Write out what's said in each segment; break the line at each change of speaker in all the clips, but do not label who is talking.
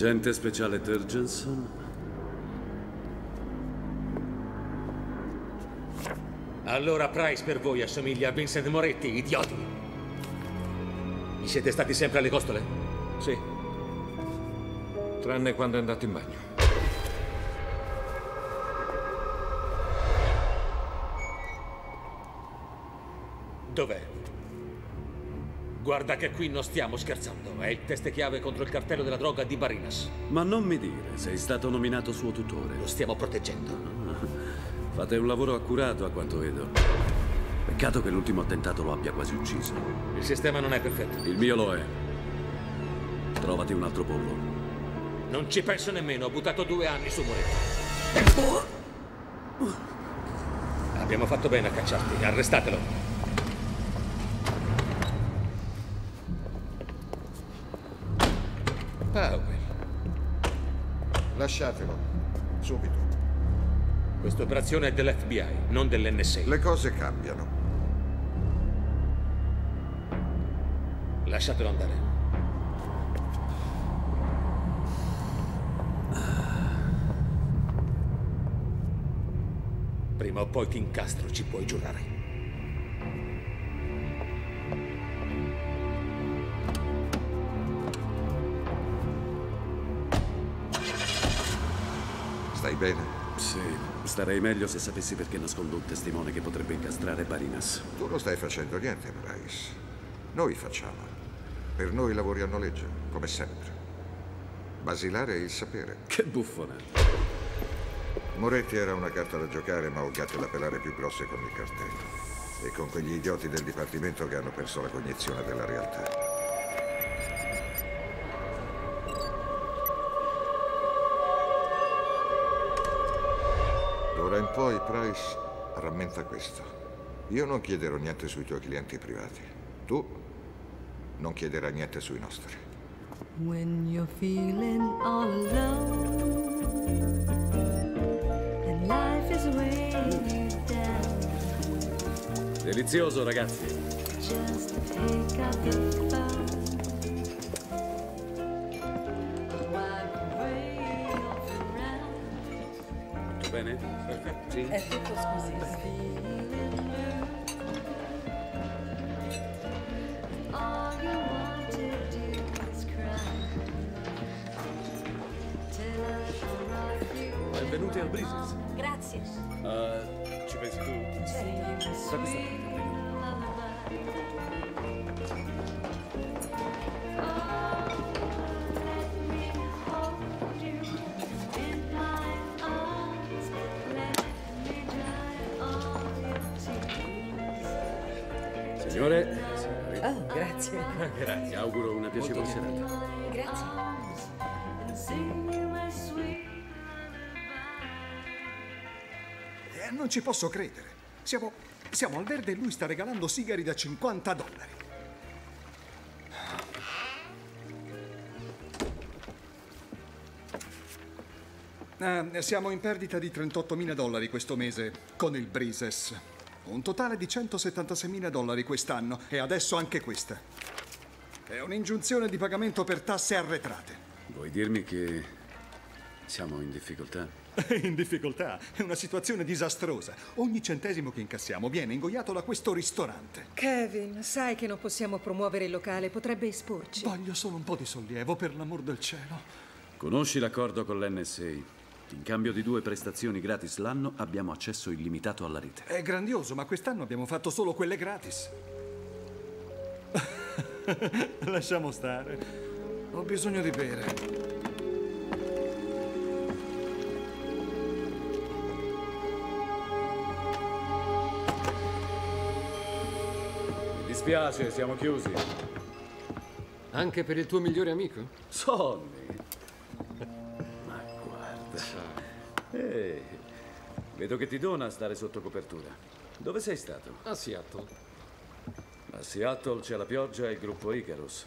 Agente speciale Turgenson?
Allora Price per voi assomiglia a Vincent Moretti, idioti. Vi siete stati sempre alle costole?
Sì. Tranne quando è andato in bagno.
Guarda che qui non stiamo scherzando. È il test chiave contro il cartello della droga di Barinas.
Ma non mi dire, sei stato nominato suo tutore.
Lo stiamo proteggendo.
Fate un lavoro accurato a quanto vedo. Peccato che l'ultimo attentato lo abbia quasi ucciso.
Il sistema non è perfetto.
Il mio lo è. Trovati un altro pollo.
Non ci penso nemmeno, ho buttato due anni su Moretti. Abbiamo fatto bene a cacciarti, arrestatelo.
Powell.
Lasciatelo. Subito.
Questa operazione è dell'FBI, non dell'NSA.
Le cose cambiano.
Lasciatelo andare. Prima o poi ti incastro, ci puoi giurare.
Bene?
Sì, starei meglio se sapessi perché nascondo un testimone che potrebbe incastrare Barinas.
Tu non stai facendo niente, Price. Noi facciamo. Per noi lavori a noleggio, come sempre. Basilare è il sapere.
Che buffonata.
Moretti era una carta da giocare, ma ho gatte da pelare più grosse con il cartello. E con quegli idioti del dipartimento che hanno perso la cognizione della realtà. Poi, Price, rammenta questo. Io non chiederò niente sui tuoi clienti privati. Tu non chiederai niente sui nostri.
When you're feeling all alone and life is weighing you down,
Delizioso, ragazzi.
just pick up the phone.
Sì.
È tutto squisito.
Benvenuti al Breezes.
Grazie.
Uh, ci pensi tu? Sta
Grazie.
vi auguro una piacevole serata.
Grazie.
Eh, non ci posso credere. Siamo, siamo al verde e lui sta regalando sigari da 50 dollari. Eh, siamo in perdita di 38.000 dollari questo mese con il Breezes. Un totale di 176.000 dollari quest'anno e adesso anche questa. È un'ingiunzione di pagamento per tasse arretrate.
Vuoi dirmi che siamo in difficoltà?
In difficoltà, è una situazione disastrosa. Ogni centesimo che incassiamo viene ingoiato da questo ristorante.
Kevin, sai che non possiamo promuovere il locale, potrebbe esporci.
Voglio solo un po' di sollievo, per l'amor del cielo.
Conosci l'accordo con l'NSA? In cambio di due prestazioni gratis l'anno abbiamo accesso illimitato alla rete.
È grandioso, ma quest'anno abbiamo fatto solo quelle gratis. Lasciamo stare. Ho bisogno di bere.
Mi dispiace, siamo chiusi.
Anche per il tuo migliore amico?
Sonny! Ehi, vedo che ti dona stare sotto copertura. Dove sei stato?
A Seattle.
A Seattle c'è la pioggia e il gruppo Icarus.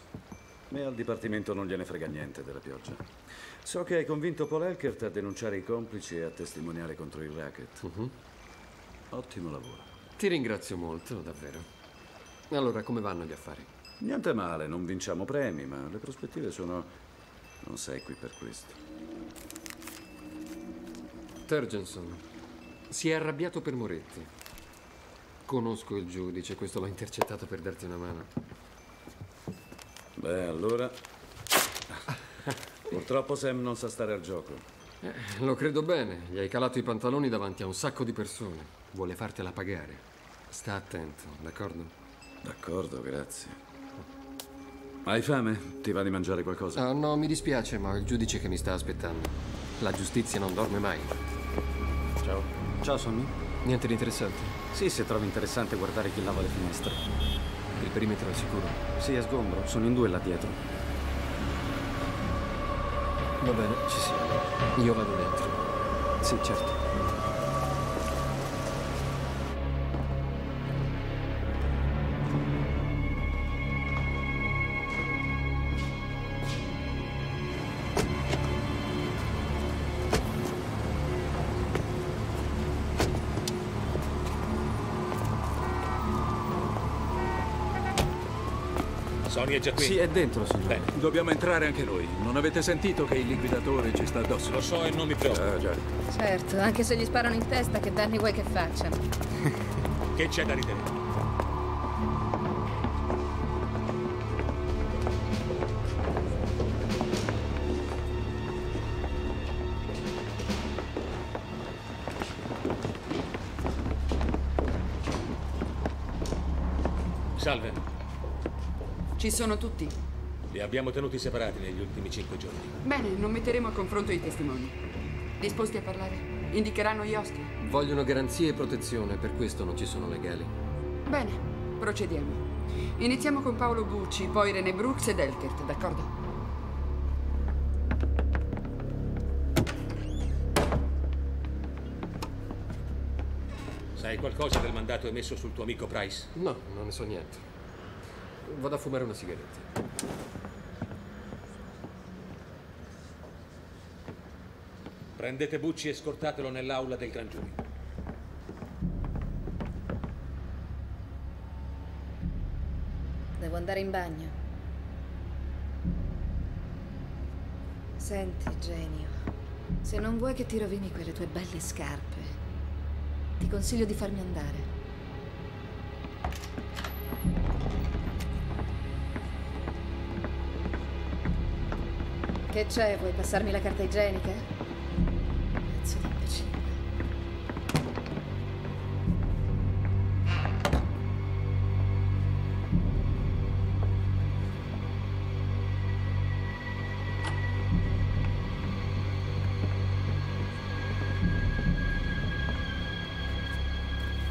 E al dipartimento non gliene frega niente della pioggia. So che hai convinto Paul Elkert a denunciare i complici e a testimoniare contro il racket. Ottimo lavoro.
Ti ringrazio molto, davvero. Allora, come vanno gli affari?
Niente male, non vinciamo premi, ma le prospettive sono... Non sei qui per questo.
Turgenson si è arrabbiato per Moretti. Conosco il giudice, questo l'ho intercettato per darti una mano.
Beh, allora... Purtroppo Sam non sa stare al gioco.
Eh, lo credo bene, gli hai calato i pantaloni davanti a un sacco di persone. Vuole fartela pagare. Sta attento, d'accordo?
D'accordo, grazie. Hai fame? Ti va di mangiare qualcosa?
Ah, no, mi dispiace, ma ho il giudice che mi sta aspettando. La giustizia non dorme mai.
Ciao.
Ciao Sonny.
Niente di interessante.
Sì, se trovi interessante guardare chi lava le finestre.
Il perimetro è sicuro.
Sì, è sgombro, sono in due là dietro.
Va bene, ci siamo. Io vado dentro.
Sì, certo.
È già qui.
Sì, è dentro, signore.
Bene,
Dobbiamo entrare anche noi. Non avete sentito che il liquidatore ci sta addosso?
lo so e non mi preoccupo.
Ah, già.
Certo, anche se gli sparano in testa, che danni vuoi che facciano?
Che c'è da ridere?
Ci sono tutti.
Li abbiamo tenuti separati negli ultimi cinque giorni.
Bene, non metteremo a confronto i testimoni. Disposti a parlare? Indicheranno gli osti?
Vogliono garanzie e protezione, per questo non ci sono legali.
Bene, procediamo. Iniziamo con Paolo Bucci, poi René Brooks ed Elkert, d'accordo?
Sai qualcosa del mandato emesso sul tuo amico Price?
No, non ne so niente. Vado a fumare una sigaretta.
Prendete Bucci e scortatelo nell'aula del Gran Giurì.
Devo andare in bagno. Senti, genio, se non vuoi che ti rovini quelle tue belle scarpe, ti consiglio di farmi andare. Che c'è? Vuoi passarmi la carta igienica? Pezzo di imbecille.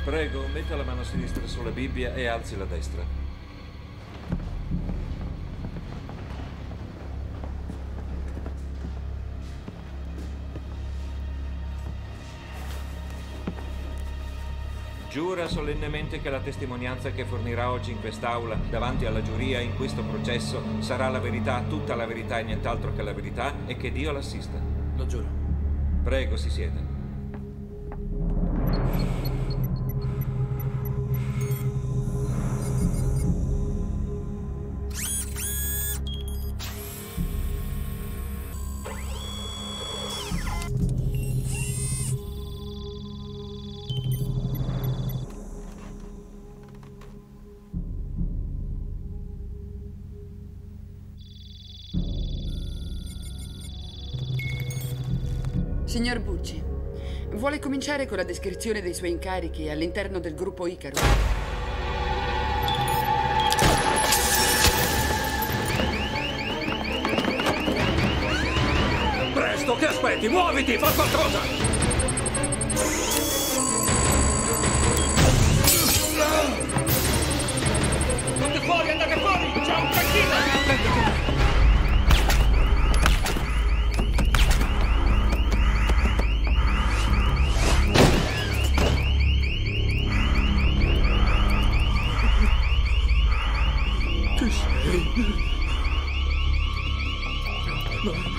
Prego, metta la mano sinistra sulla Bibbia e alzi la destra. Solennemente che la testimonianza che fornirà oggi in quest'aula davanti alla giuria in questo processo sarà la verità, tutta la verità e nient'altro che la verità e che Dio l'assista.
Lo giuro.
Prego, si sieda.
Cominciare con la descrizione dei suoi incarichi all'interno del gruppo Icaro?
Presto, che aspetti? Muoviti, fa qualcosa! Tutti fuori, andate fuori! C'è un cacchino!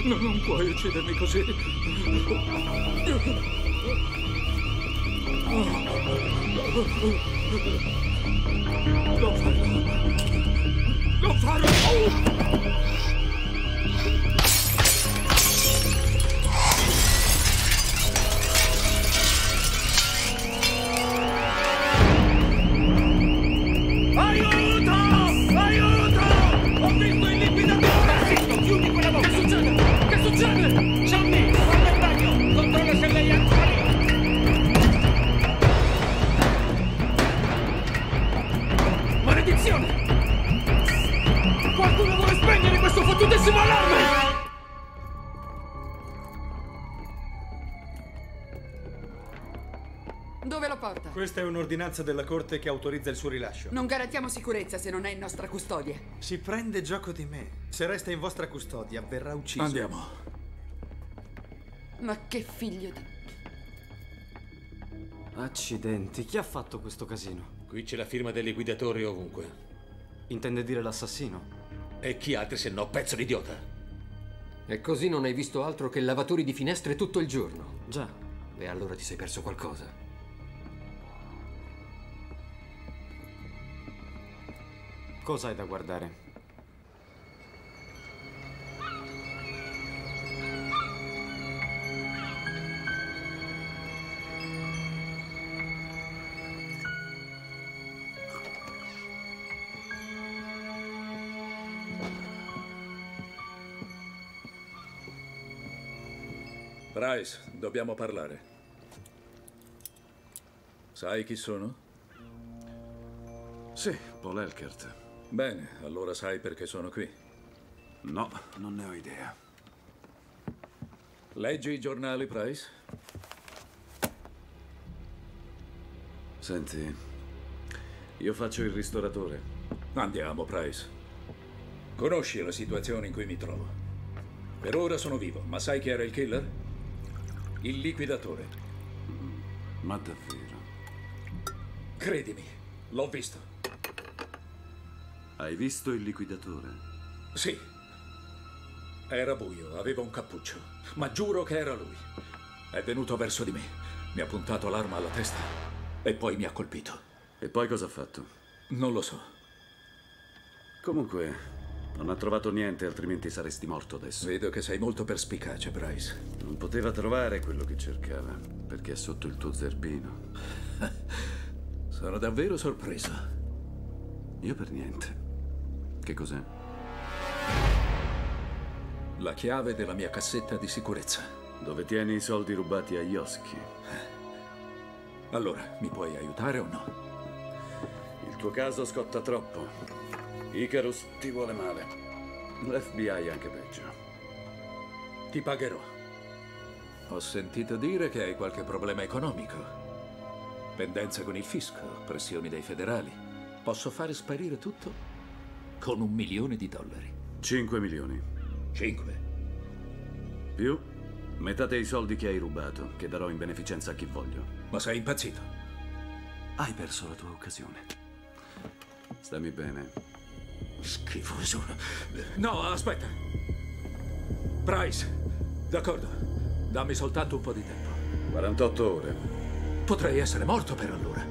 No, no, non puoi uccidermi così. Non farlo. Non farlo!
Un'ordinanza della Corte che autorizza il suo rilascio.
Non garantiamo sicurezza se non è in nostra custodia.
Si prende gioco di me. Se resta in vostra custodia, verrà ucciso.
Andiamo.
Ma che figlio di...
Accidenti, chi ha fatto questo casino?
Qui c'è la firma del liquidatore ovunque.
Intende dire l'assassino?
E chi altri se no, pezzo di idiota?
E così non hai visto altro che lavatori di finestre tutto il giorno.
Già.
E allora ti sei perso qualcosa.
Cosa hai da guardare?
Price, dobbiamo parlare. Sai chi sono?
Sì, Paul Elkert.
Bene, allora sai perché sono qui.
No, non ne ho idea.
Leggi i giornali, Price?
Senti, io faccio il ristoratore.
Andiamo, Price. Conosci la situazione in cui mi trovo. Per ora sono vivo, ma sai chi era il killer? Il liquidatore.
Ma davvero?
Credimi, l'ho visto.
Hai visto il liquidatore?
Sì. Era buio, aveva un cappuccio, ma giuro che era lui. È venuto verso di me, mi ha puntato l'arma alla testa e poi mi ha colpito.
E poi cosa ha fatto?
Non lo so.
Comunque, non ha trovato niente, altrimenti saresti morto adesso.
Vedo che sei molto perspicace, Bryce.
Non poteva trovare quello che cercava, perché è sotto il tuo zerbino.
Sono davvero sorpreso.
Io per niente. Che cos'è?
La chiave della mia cassetta di sicurezza.
Dove tieni i soldi rubati a Yoski?
Allora, mi puoi aiutare o no?
Il tuo caso scotta troppo. Icarus ti vuole male. L'FBI anche peggio.
Ti pagherò. Ho sentito dire che hai qualche problema economico. Pendenze con il fisco, pressioni dai federali. Posso fare sparire tutto con un milione di dollari.
5 milioni.
Cinque.
Più metà dei soldi che hai rubato, che darò in beneficenza a chi voglio.
Ma sei impazzito?
Hai perso la tua occasione. Stammi bene.
Schifoso. No, aspetta. Price, d'accordo. Dammi soltanto un po' di tempo.
48 ore.
Potrei essere morto per allora.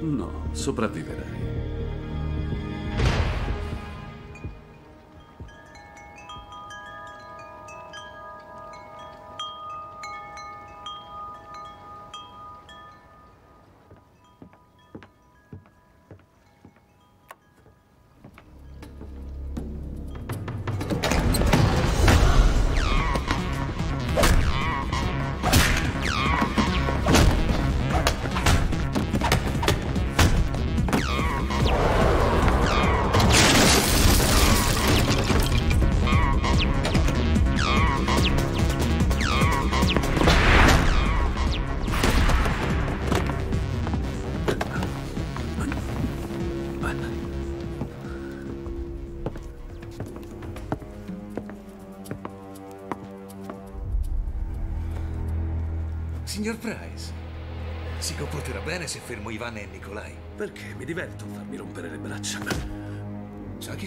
No, sopravviverai.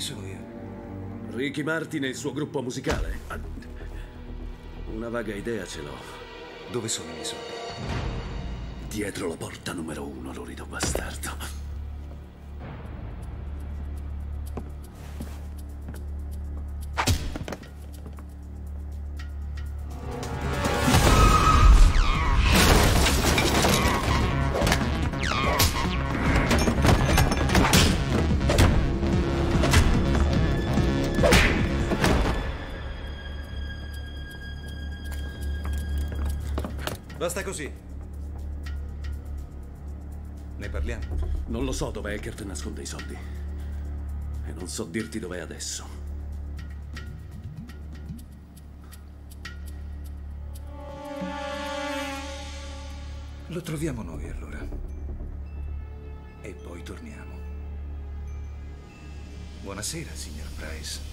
Sono io?
Ricky Martin e il suo gruppo musicale. Una vaga idea ce l'ho.
Dove sono i miei soldi?
Dietro la porta numero uno, lurido bastardo.
Basta così. Ne parliamo.
Non lo so dove Eckert nasconde i soldi. E non so dirti dov'è adesso.
Lo troviamo noi allora. E poi torniamo. Buonasera, signor Price.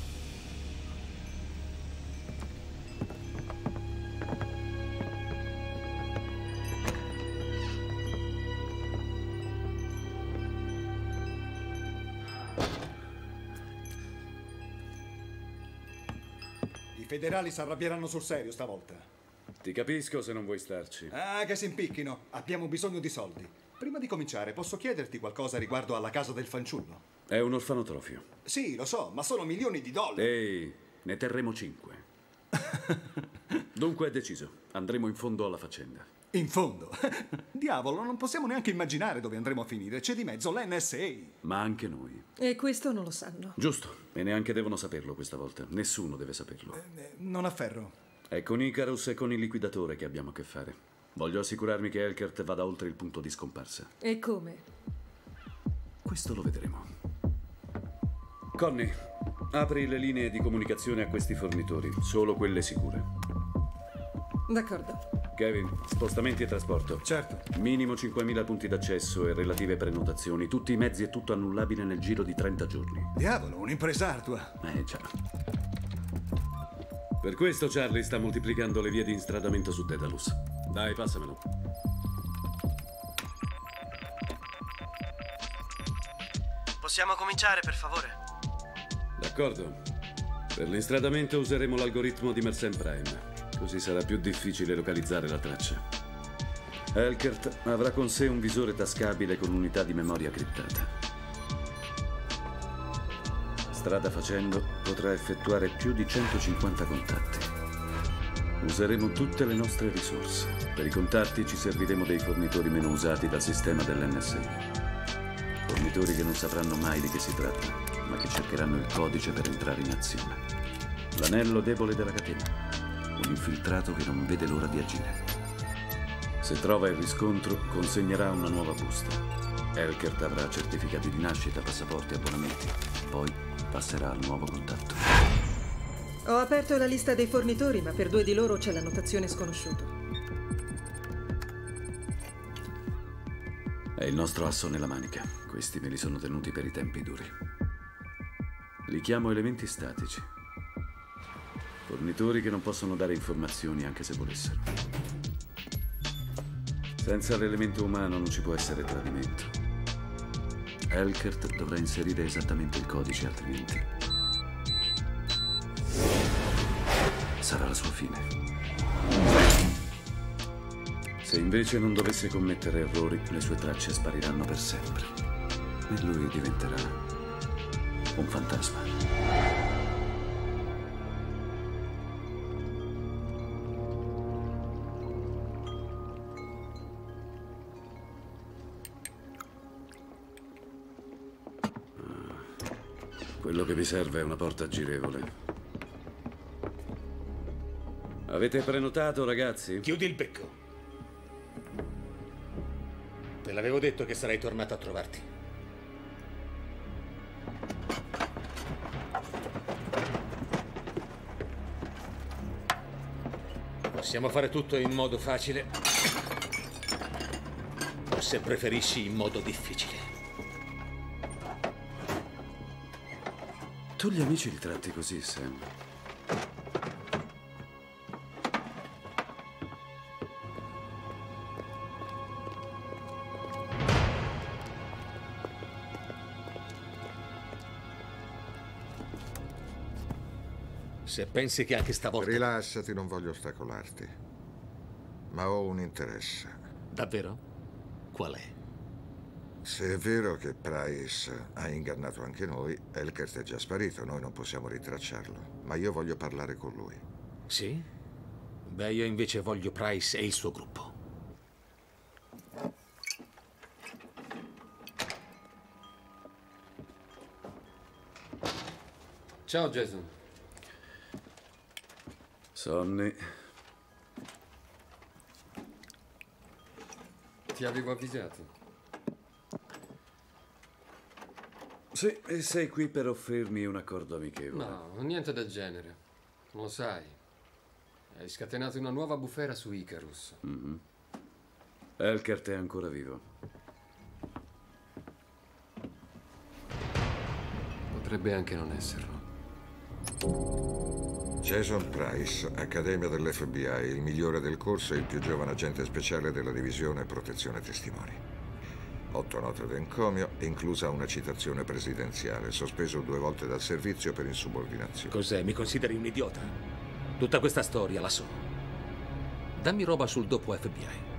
Federali si arrabbieranno sul serio stavolta.
Ti capisco se non vuoi starci.
Ah, che si impicchino. Abbiamo bisogno di soldi. Prima di cominciare, posso chiederti qualcosa riguardo alla casa del fanciullo?
È un orfanotrofio.
Sì, lo so, ma sono milioni di dollari.
Ehi, ne terremo cinque. Dunque è deciso. Andremo in fondo alla faccenda.
In fondo. Diavolo, non possiamo neanche immaginare dove andremo a finire. C'è di mezzo l'NSA.
Ma anche noi.
E questo non lo sanno.
Giusto. E neanche devono saperlo questa volta. Nessuno deve saperlo.
Non afferro.
È con Icarus e con il liquidatore che abbiamo a che fare. Voglio assicurarmi che Elkert vada oltre il punto di scomparsa.
E come?
Questo lo vedremo. Connie, apri le linee di comunicazione a questi fornitori, solo quelle sicure.
D'accordo.
Kevin, spostamenti e trasporto.
Certo.
Minimo 5.000 punti d'accesso e relative prenotazioni. Tutti i mezzi e tutto annullabile nel giro di 30 giorni.
Diavolo, un'impresa ardua.
Eh già. Per questo Charlie sta moltiplicando le vie di instradamento su Daedalus. Dai, passamelo.
Possiamo cominciare, per favore?
D'accordo. Per l'instradamento useremo l'algoritmo di Mersenne Prime. Così sarà più difficile localizzare la traccia. Elkert avrà con sé un visore tascabile con unità di memoria criptata. Strada facendo, potrà effettuare più di 150 contatti. Useremo tutte le nostre risorse. Per i contatti ci serviremo dei fornitori meno usati dal sistema dell'NSA. Fornitori che non sapranno mai di che si tratta, ma che cercheranno il codice per entrare in azione. L'anello debole della catena. Un infiltrato che non vede l'ora di agire. Se trova il riscontro, consegnerà una nuova busta. Elkert avrà certificati di nascita, passaporti, abbonamenti. Poi passerà al nuovo contatto.
Ho aperto la lista dei fornitori, ma per due di loro c'è la notazione sconosciuto.
È il nostro asso nella manica. Questi me li sono tenuti per i tempi duri. Li chiamo elementi statici. Fornitori che non possono dare informazioni anche se volessero. Senza l'elemento umano non ci può essere tradimento. Elkert dovrà inserire esattamente il codice, altrimenti sarà la sua fine. Se invece non dovesse commettere errori, le sue tracce spariranno per sempre. E lui diventerà un fantasma. Quello che vi serve è una porta girevole. Avete prenotato, ragazzi?
Chiudi il becco. Te l'avevo detto che sarei tornato a trovarti. Possiamo fare tutto in modo facile. O se preferisci in modo difficile.
Tu gli amici li tratti così, Sam.
Se pensi che anche stavolta...
Rilassati, non voglio ostacolarti. Ma ho un interesse.
Davvero? Qual è?
Se è vero che Price ha ingannato anche noi, Elkert è già sparito, noi non possiamo ritracciarlo. Ma io voglio parlare con lui.
Sì? Beh, io invece voglio Price e il suo gruppo.
Ciao Jason.
Sonny,
Ti avevo avvisato.
Sì, e sei qui per offrirmi un accordo amichevole.
No, niente del genere. Lo sai. Hai scatenato una nuova bufera su Icarus.
Mhm. Elkert è ancora vivo.
Potrebbe anche non esserlo.
Jason Price, Accademia dell'FBI, il migliore del corso e il più giovane agente speciale della divisione protezione testimoni. Otto note d'encomio, inclusa una citazione presidenziale, sospeso due volte dal servizio per insubordinazione.
Cos'è? Mi consideri un idiota? Tutta questa storia la so. Dammi roba sul dopo FBI.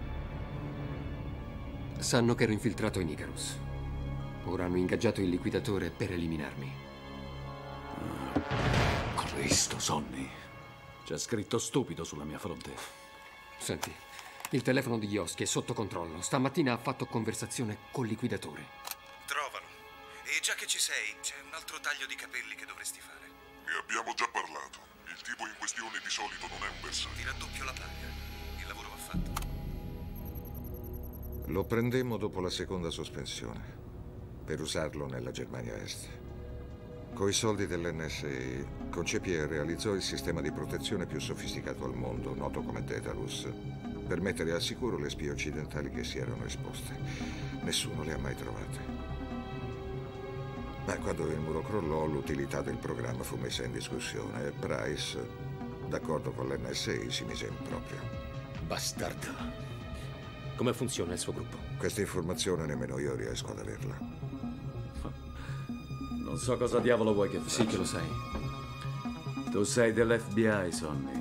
Sanno che ero infiltrato in Icarus. Ora hanno ingaggiato il liquidatore per eliminarmi.
Cristo, Sonny. C'è scritto stupido sulla mia fronte.
Senti, il telefono di Yoski è sotto controllo. Stamattina ha fatto conversazione col liquidatore.
Trovalo. E già che ci sei, c'è un altro taglio di capelli che dovresti fare.
Ne abbiamo già parlato. Il tipo in questione di solito non è un bersaglio.
Ti raddoppio la paga. Il lavoro va fatto.
Lo prendemmo dopo la seconda sospensione, per usarlo nella Germania Est. Coi soldi dell'NSA concepì e realizzò il sistema di protezione più sofisticato al mondo, noto come Daedalus, per mettere al sicuro le spie occidentali che si erano esposte. Nessuno le ha mai trovate. Ma quando il muro crollò, l'utilità del programma fu messa in discussione e Price, d'accordo con l'NSA, si mise in proprio.
Bastardo. Come funziona il suo gruppo?
Questa informazione nemmeno io riesco ad averla.
Non so cosa diavolo vuoi che faccia.
Sì che lo sai.
Tu sei dell'FBI, Sonny.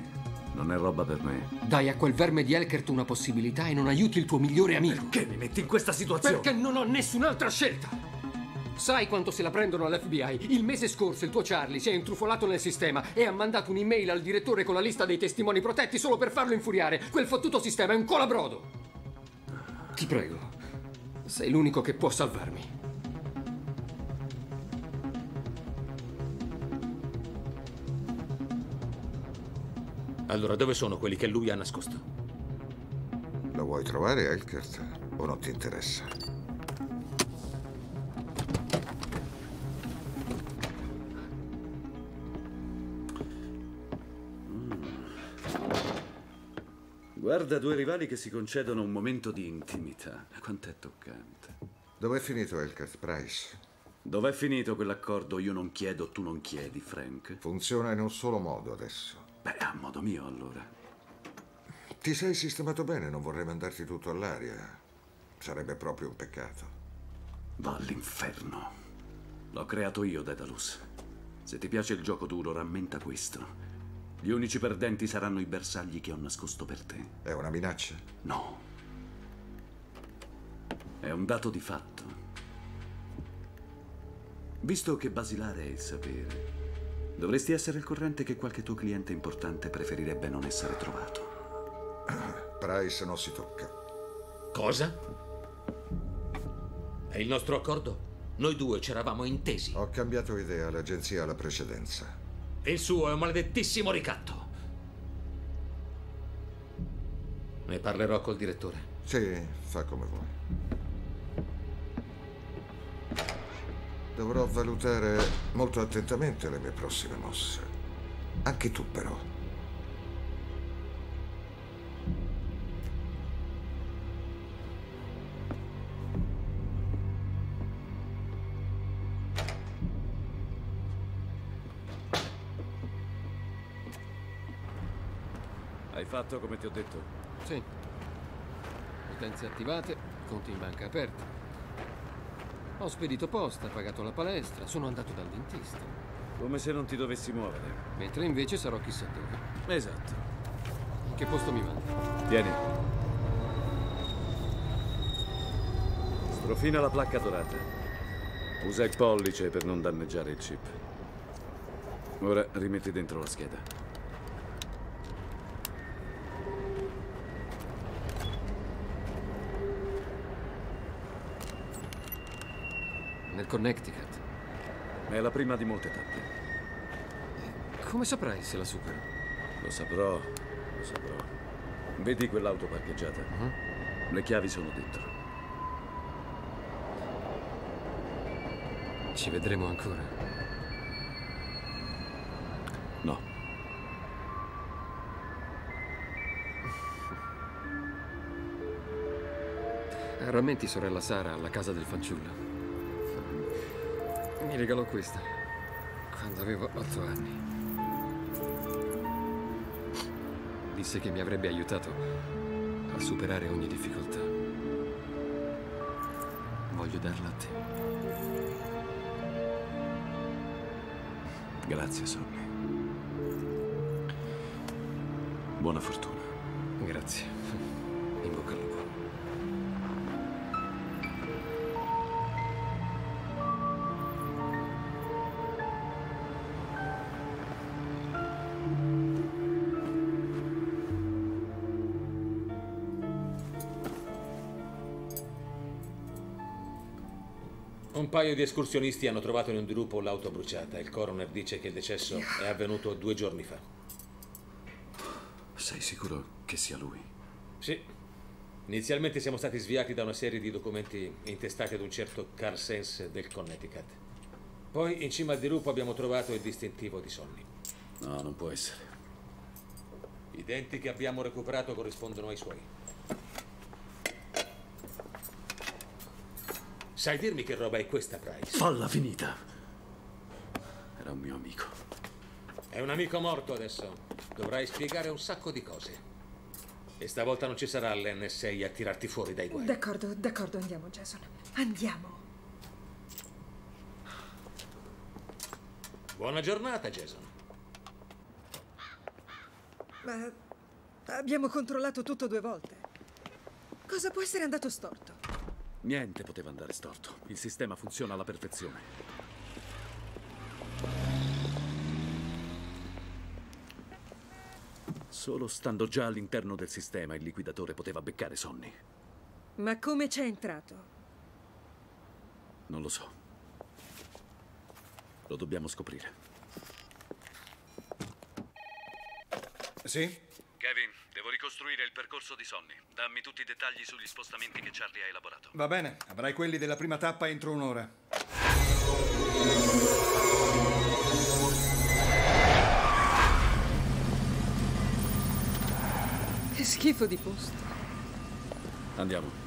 Non è roba per me.
Dai a quel verme di Elkert una possibilità e non aiuti il tuo migliore amico.
Perché mi metti in questa situazione?
Perché non ho nessun'altra scelta. Sai quanto se la prendono all'FBI? Il mese scorso il tuo Charlie si è intrufolato nel sistema e ha mandato un'email al direttore con la lista dei testimoni protetti solo per farlo infuriare. Quel fottuto sistema è un colabrodo. Ti prego, sei l'unico che può salvarmi.
Allora, dove sono quelli che lui ha nascosto?
Lo vuoi trovare, Elkert? O non ti interessa?
Guarda due rivali che si concedono un momento di intimità. Quanto è toccante.
Dov'è finito Elkert Price?
Dov'è finito quell'accordo io non chiedo, tu non chiedi, Frank?
Funziona in un solo modo adesso.
Beh, a modo mio allora.
Ti sei sistemato bene, non vorrei mandarti tutto all'aria. Sarebbe proprio un peccato.
Va all'inferno. L'ho creato io, Daedalus. Se ti piace il gioco duro, rammenta questo. Gli unici perdenti saranno i bersagli che ho nascosto per te.
È una minaccia?
No. È un dato di fatto. Visto che basilare è il sapere, dovresti essere al corrente che qualche tuo cliente importante preferirebbe non essere trovato.
Price non si tocca.
Cosa? È il nostro accordo? Noi due ci eravamo intesi.
Ho cambiato idea, l'agenzia ha la precedenza.
Il suo è un maledettissimo ricatto. Ne parlerò col direttore.
Sì, fa come vuoi. Dovrò valutare molto attentamente le mie prossime mosse. Anche tu, però.
Hai fatto come ti ho detto?
Sì. Potenze attivate, conti in banca aperti. Ho spedito posta, pagato la palestra, sono andato dal dentista.
Come se non ti dovessi muovere.
Mentre invece sarò chissà dove.
Esatto.
In che posto mi mandi?
Vieni. Strofina la placca dorata. Usa il pollice per non danneggiare il chip. Ora rimetti dentro la scheda.
Nel Connecticut.
È la prima di molte tappe.
Come saprai se la supero?
Lo saprò, lo saprò. Vedi quell'auto parcheggiata? Le chiavi sono dentro.
Ci vedremo ancora.
No.
Rammenti sorella Sara alla casa del fanciullo. Mi regalò questa quando avevo otto anni. Disse che mi avrebbe aiutato a superare ogni difficoltà. Voglio darla a te.
Grazie, Sonny. Buona fortuna.
Grazie.
Un paio di escursionisti hanno trovato in un dirupo l'auto bruciata. Il coroner dice che il decesso è avvenuto due giorni fa.
Sei sicuro che sia lui?
Sì. Inizialmente siamo stati sviati da una serie di documenti intestati ad un certo Carl Sens del Connecticut. Poi in cima al dirupo abbiamo trovato il distintivo di Sonny.
No, non può essere.
I denti che abbiamo recuperato corrispondono ai suoi. Sai dirmi che roba è questa, Price?
Falla finita. Era un mio amico.
È un amico morto adesso. Dovrai spiegare un sacco di cose. E stavolta non ci sarà l'NSA a tirarti fuori dai guai.
D'accordo, d'accordo, andiamo, Jason. Andiamo.
Buona giornata, Jason.
Ma abbiamo controllato tutto due volte. Cosa può essere andato storto?
Niente poteva andare storto. Il sistema funziona alla perfezione. Solo stando già all'interno del sistema il liquidatore poteva beccare Sonny.
Ma come c'è entrato?
Non lo so. Lo dobbiamo scoprire.
Sì?
Kevin, ricostruire il percorso di Sonny. Dammi tutti i dettagli sugli spostamenti che Charlie ha elaborato.
Va bene, avrai quelli della prima tappa entro un'ora.
Che schifo di posto.
Andiamo.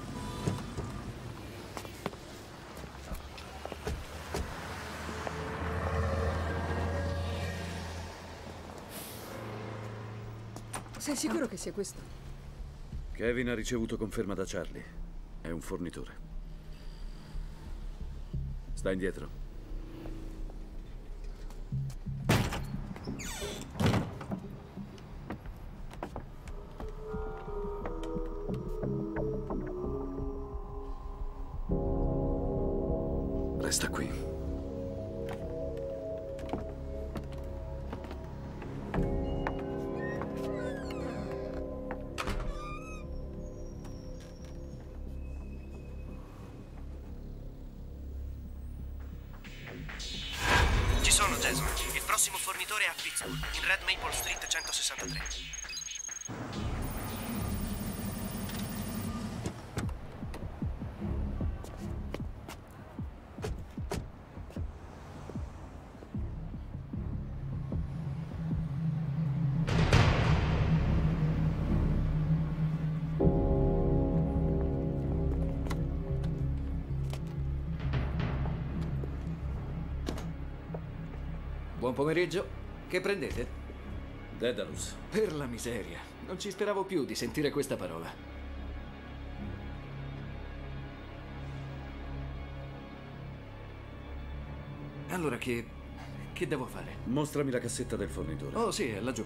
Sei sicuro che sia questo?
Kevin ha ricevuto conferma da Charlie. È un fornitore. Sta indietro.
Pomeriggio. Che prendete?
Dedalus.
Per la miseria. Non ci speravo più di sentire questa parola. Allora, che... che devo fare?
Mostrami la cassetta del fornitore.
Oh, sì, è laggiù.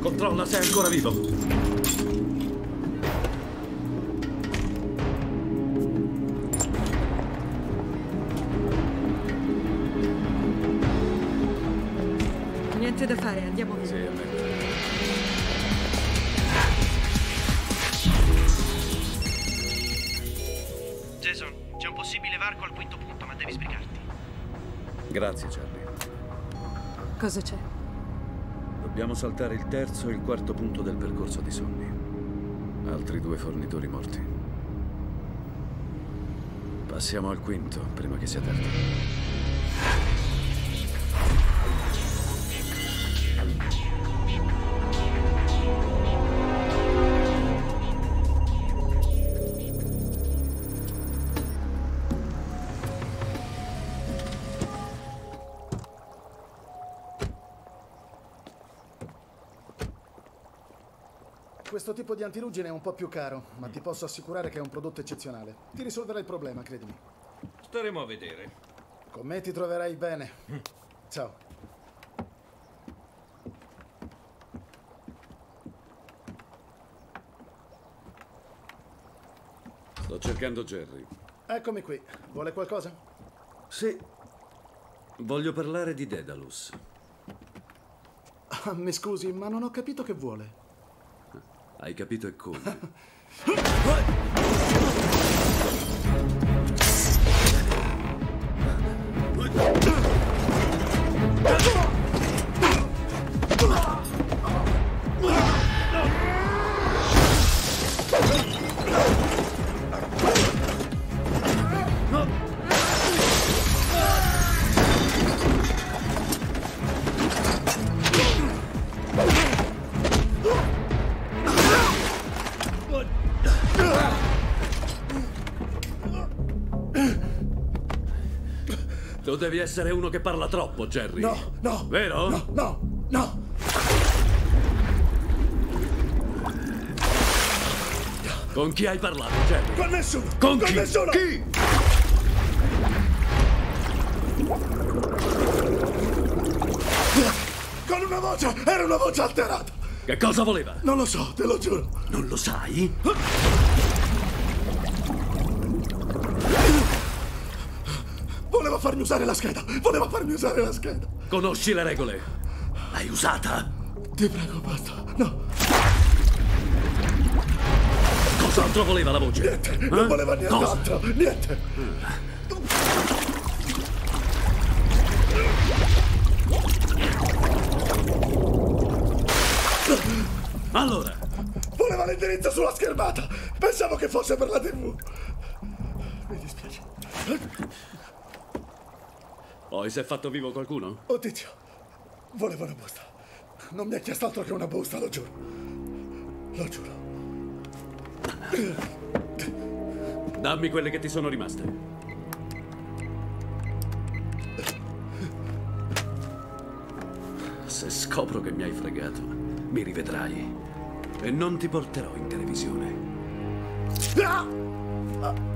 Controlla se è ancora vivo.
Cosa c'è?
Dobbiamo saltare il terzo e il quarto punto del percorso di Sonny. Altri due fornitori morti. Passiamo al quinto, prima che sia tardi.
Tipo di antiruggine è un po' più caro, ma ti posso assicurare che è un prodotto eccezionale. Ti risolverà il problema, credimi.
Staremo a vedere.
Con me ti troverai bene. Ciao.
Sto cercando Jerry.
Eccomi qui. Vuole qualcosa?
Sì. Voglio parlare di Dedalus.
Ah, mi scusi, ma non ho capito che vuole.
Hai capito e come? Tu devi essere uno che parla troppo, Jerry.
No, no.
Vero?
No, no, no.
Con chi hai parlato, Jerry?
Con nessuno.
Con,
Con
chi?
nessuno.
Chi?
Con una voce. Era una voce alterata.
Che cosa voleva?
Non lo so, te lo giuro.
Non lo sai?
Voleva farmi usare la scheda. Voleva farmi usare la scheda.
Conosci le regole? L'hai usata?
Ti prego, basta. No.
Cos'altro voleva la voce?
Niente.
Eh?
Non voleva
Cosa?
nient'altro. Niente.
Allora,
Voleva l'indirizzo sulla schermata. Pensavo che fosse per la TV. Mi dispiace.
Poi si è fatto vivo qualcuno?
Oh, tizio. Voleva una busta. Non mi ha chiesto altro che una busta, lo giuro. Lo giuro.
Dammi quelle che ti sono rimaste. Se scopro che mi hai fregato, mi rivedrai. E non ti porterò in televisione.
Ah!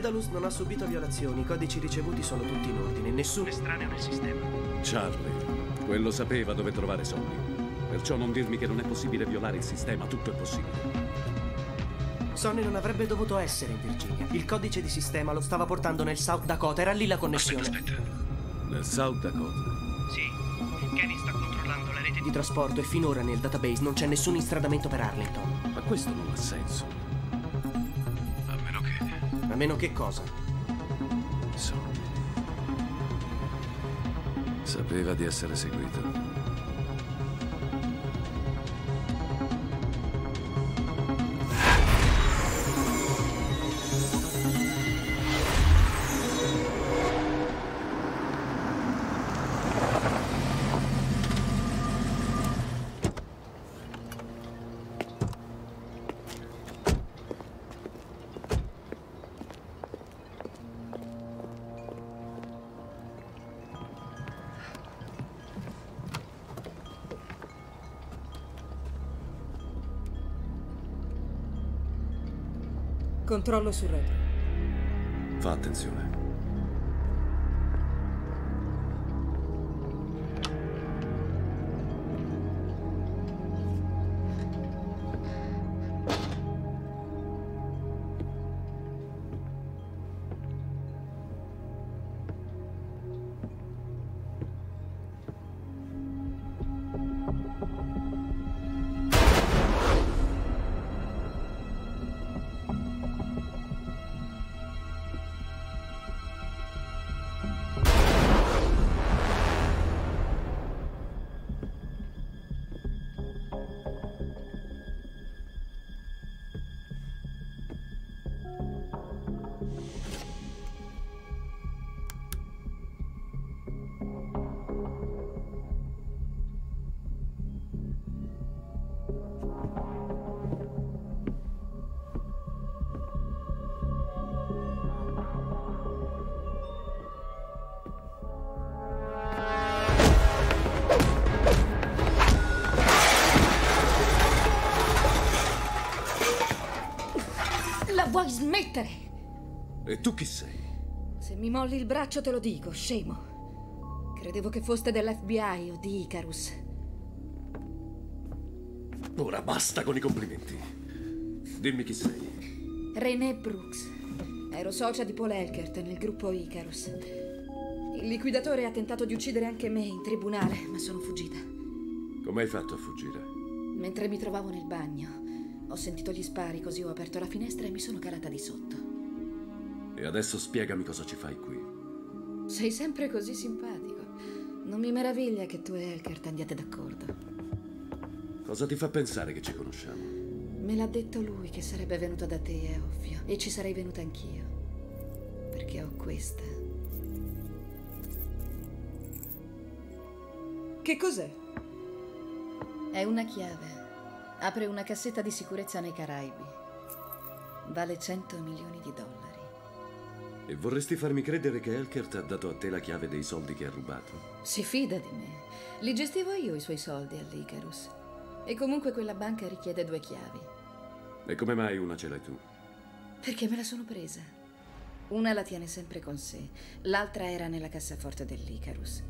Daedalus non ha subito violazioni, i codici ricevuti sono tutti in ordine, nessun estraneo nel sistema.
Charlie, quello sapeva dove trovare Sonny. Perciò non dirmi che non è possibile violare il sistema, tutto è possibile.
Sonny non avrebbe dovuto essere in Virginia. Il codice di sistema lo stava portando nel South Dakota, era lì la connessione.
Nel South Dakota.
Sì. Kenny sta controllando la rete di trasporto e finora nel database non c'è nessun instradamento per Arlington.
Ma questo non ha senso. Meno che
cosa?
Sonny. Sapeva di essere seguito.
Controllo sul retro.
Fa attenzione.
Molli il braccio te lo dico, scemo. Credevo che foste dell'FBI o di Icarus.
Ora basta con i complimenti. Dimmi chi sei.
René Brooks. Ero socia di Paul Elkert nel gruppo Icarus. Il liquidatore ha tentato di uccidere anche me in tribunale, ma sono fuggita.
Come hai fatto a fuggire?
Mentre mi trovavo nel bagno, ho sentito gli spari, così ho aperto la finestra e mi sono calata di sotto.
E adesso spiegami cosa ci fai qui.
Sei sempre così simpatico. Non mi meraviglia che tu e Elkert andiate d'accordo.
Cosa ti fa pensare che ci conosciamo?
Me l'ha detto lui che sarebbe venuto da te, è ovvio. E ci sarei venuta anch'io. Perché ho questa.
Che cos'è?
È una chiave. Apre una cassetta di sicurezza nei Caraibi. Vale 100 milioni di dollari.
E vorresti farmi credere che Elkert ha dato a te la chiave dei soldi che ha rubato?
Si fida di me. Li gestivo io i suoi soldi all'Icarus. E comunque quella banca richiede due chiavi.
E come mai una ce l'hai tu?
Perché me la sono presa. Una la tiene sempre con sé, l'altra era nella cassaforte dell'Icarus.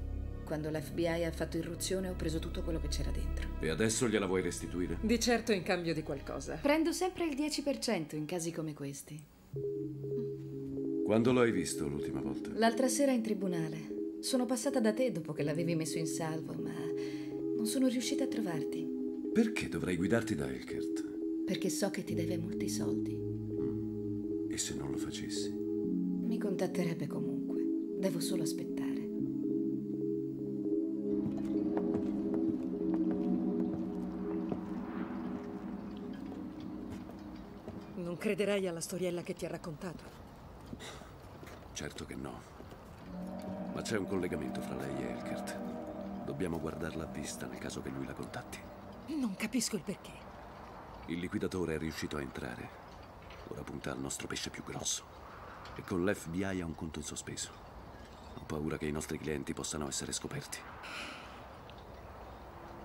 Quando l'FBI ha fatto irruzione ho preso tutto quello che c'era dentro.
E adesso gliela vuoi restituire?
Di certo in cambio di qualcosa.
Prendo sempre il 10% in casi come questi.
Quando lo hai visto l'ultima volta?
L'altra sera in tribunale. Sono passata da te dopo che l'avevi messo in salvo, ma non sono riuscita a trovarti.
Perché dovrei guidarti da Elkert?
Perché so che ti deve molti soldi.
E se non lo facessi?
Mi contatterebbe comunque. Devo solo aspettare.
Non crederai alla storiella che ti ha raccontato.
Certo che no. Ma c'è un collegamento fra lei e Elkert. Dobbiamo guardarla a vista nel caso che lui la contatti.
Non capisco il perché.
Il liquidatore è riuscito a entrare. Ora punta al nostro pesce più grosso. E con l'FBI ha un conto in sospeso. Ho paura che i nostri clienti possano essere scoperti.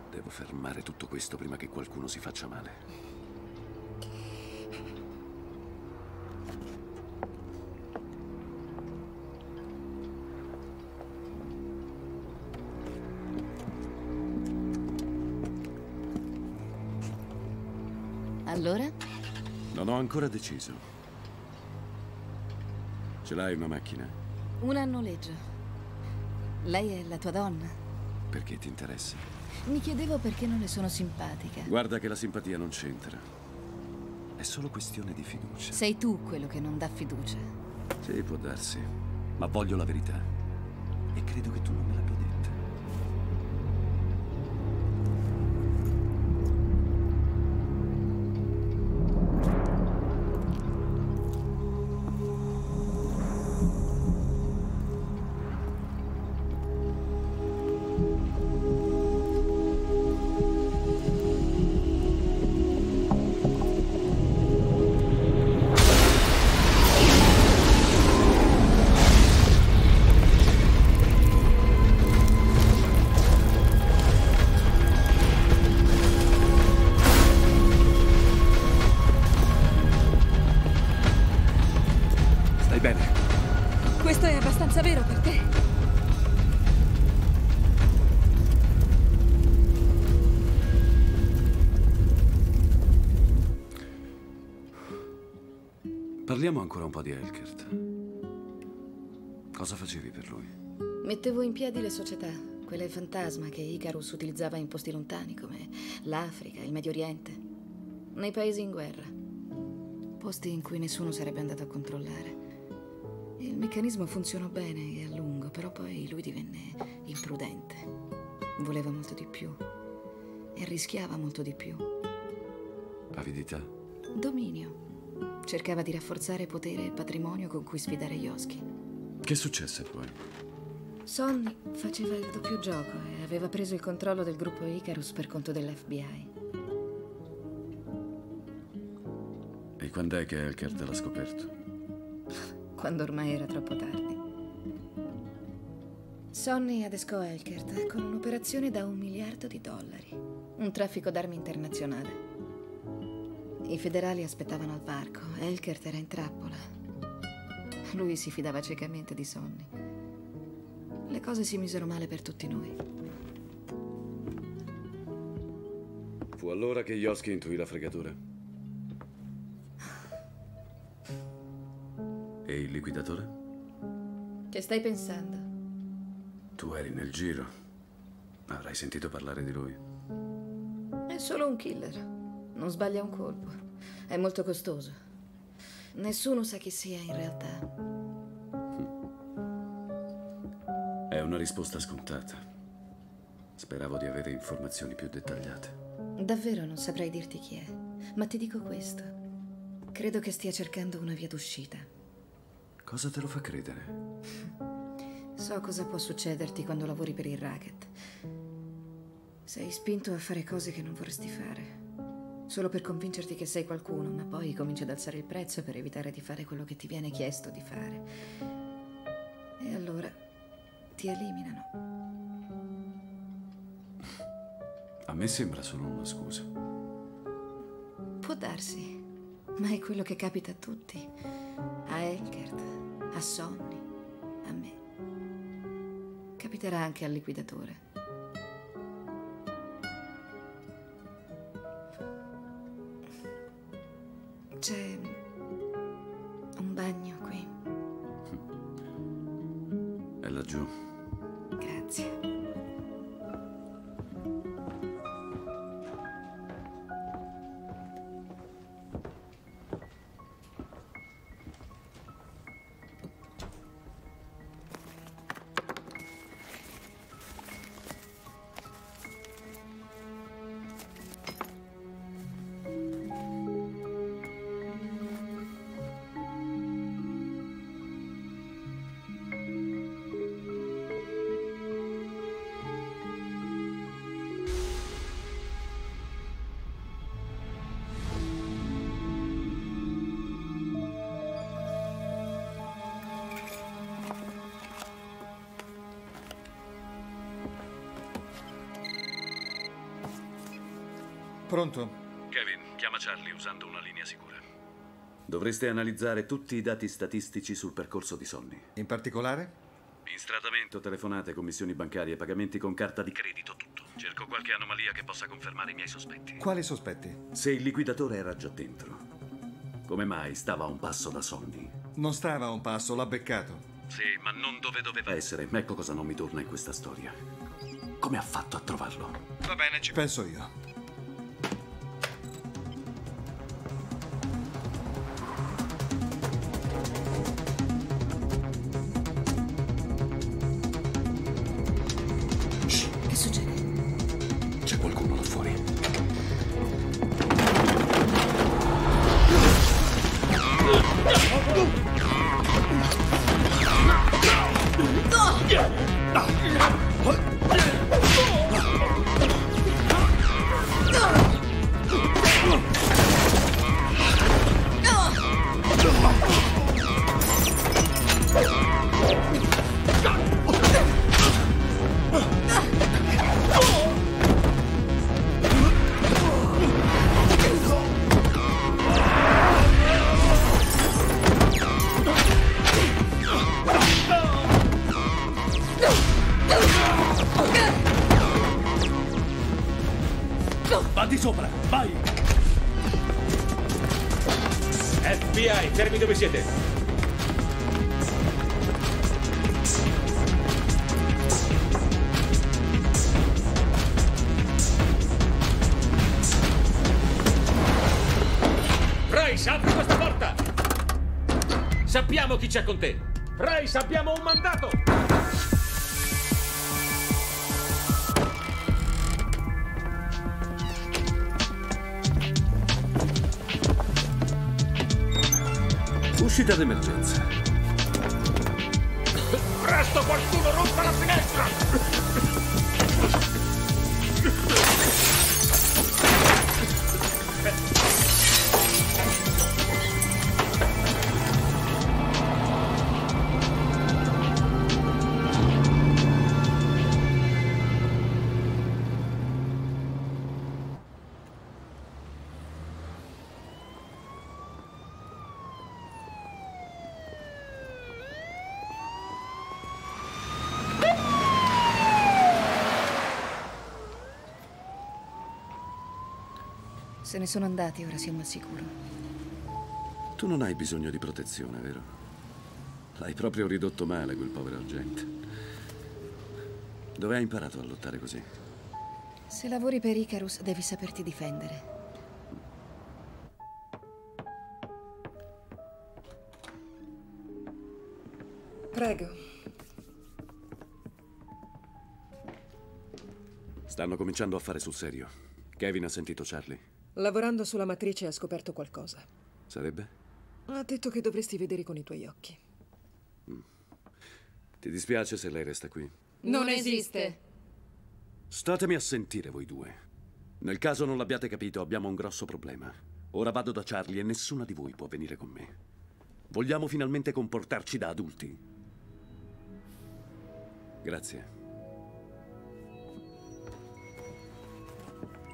Devo fermare tutto questo prima che qualcuno si faccia male. Ancora deciso. Ce l'hai una macchina?
Una a noleggio. Lei è la tua donna?
Perché ti interessa?
Mi chiedevo perché non le sono simpatica.
Guarda che la simpatia non c'entra. È solo questione di fiducia.
Sei tu quello che non dà fiducia.
Sì, può darsi. Ma voglio la verità. E credo che tu non me l'abbia detta.
Per
lui?
Mettevo in piedi le società, quelle fantasma che Icarus utilizzava in posti lontani come l'Africa, il Medio Oriente, nei paesi in guerra. Posti in cui nessuno sarebbe andato a controllare. Il meccanismo funzionò bene e a lungo, però poi lui divenne imprudente. Voleva molto di più e rischiava molto di più.
Avidità?
Dominio. Cercava di rafforzare potere e patrimonio con cui sfidare Yoski.
Che successe poi?
Sonny faceva il doppio gioco e aveva preso il controllo del gruppo Icarus per conto dell'FBI.
E quando è che Elkert l'ha scoperto?
quando ormai era troppo tardi. Sonny adescò Elkert con un'operazione da un miliardo di dollari, un traffico d'armi internazionale. I federali aspettavano al varco, Elkert era in trappola. Lui si fidava ciecamente di Sonny. Le cose si misero male per tutti noi.
Fu allora che Yoski intuì la fregatura. E il liquidatore?
Che stai pensando?
Tu eri nel giro. Avrai sentito parlare di lui.
È solo un killer. Non sbaglia un colpo. È molto costoso. Nessuno sa chi sia in realtà.
È una risposta scontata. Speravo di avere informazioni più dettagliate.
Davvero non saprei dirti chi è. Ma ti dico questo. Credo che stia cercando una via d'uscita.
Cosa te lo fa credere?
So cosa può succederti quando lavori per il racket. Sei spinto a fare cose che non vorresti fare. Solo per convincerti che sei qualcuno, ma poi cominci ad alzare il prezzo per evitare di fare quello che ti viene chiesto di fare. E allora ti eliminano.
A me sembra solo una scusa.
Può darsi, ma è quello che capita a tutti. A Elkert, a Sonny, a me. Capiterà anche al liquidatore.
Pronto?
Kevin, chiama Charlie usando una linea sicura. Dovreste analizzare tutti i dati statistici sul percorso di Sonny.
In particolare?
Instratamento, telefonate, commissioni bancarie, pagamenti con carta di credito, tutto. Cerco qualche anomalia che possa confermare i miei sospetti.
Quali sospetti?
Se il liquidatore era già dentro, come mai stava a un passo da Sonny?
Non stava a un passo, l'ha beccato.
Sì, ma non dove doveva essere. Ecco cosa non mi torna in questa storia. Come ha fatto a trovarlo?
Va bene, ci penso io.
Se ne sono andati, ora siamo al sicuro.
Tu non hai bisogno di protezione, vero? L'hai proprio ridotto male quel povero agente. Dove hai imparato a lottare così?
Se lavori per Icarus, devi saperti difendere.
Prego.
Stanno cominciando a fare sul serio. Kevin ha sentito Charlie.
Lavorando sulla matrice ha scoperto qualcosa.
Sarebbe?
Ha detto che dovresti vedere con i tuoi occhi.
Ti dispiace se lei resta qui?
Non esiste.
Statemi a sentire voi due. Nel caso non l'abbiate capito, abbiamo un grosso problema. Ora vado da Charlie e nessuna di voi può venire con me. Vogliamo finalmente comportarci da adulti. Grazie.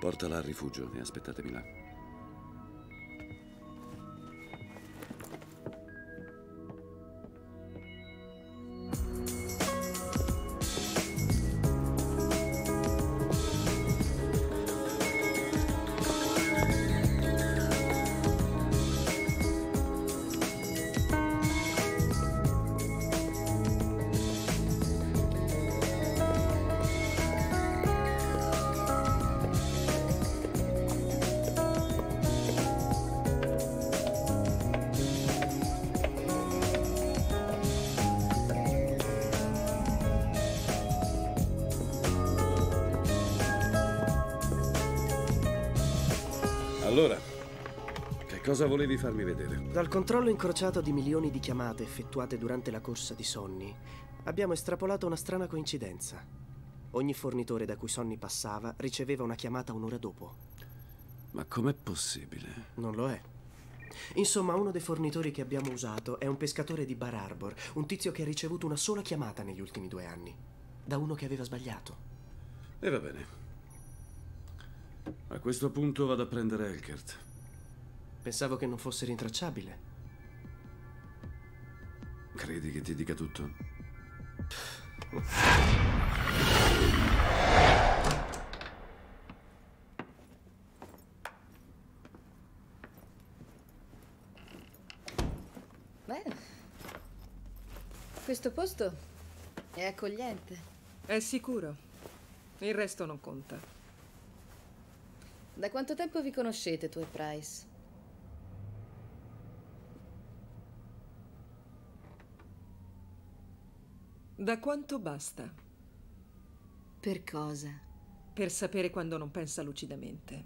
Portala al rifugio e aspettatemi là. Volevi farmi vedere?
Dal controllo incrociato di milioni di chiamate effettuate durante la corsa di Sonny, abbiamo estrapolato una strana coincidenza. Ogni fornitore da cui Sonny passava riceveva una chiamata un'ora dopo.
Ma com'è possibile?
Non lo è. Insomma, uno dei fornitori che abbiamo usato è un pescatore di Bar Harbor, un tizio che ha ricevuto una sola chiamata negli ultimi due anni, da uno che aveva sbagliato.
E va bene. A questo punto vado a prendere Elkert.
Pensavo che non fosse rintracciabile.
Credi che ti dica tutto?
Beh, questo posto è accogliente.
È sicuro. Il resto non conta.
Da quanto tempo vi conoscete, tu e Price?
Da quanto basta?
Per cosa?
Per sapere quando non pensa lucidamente.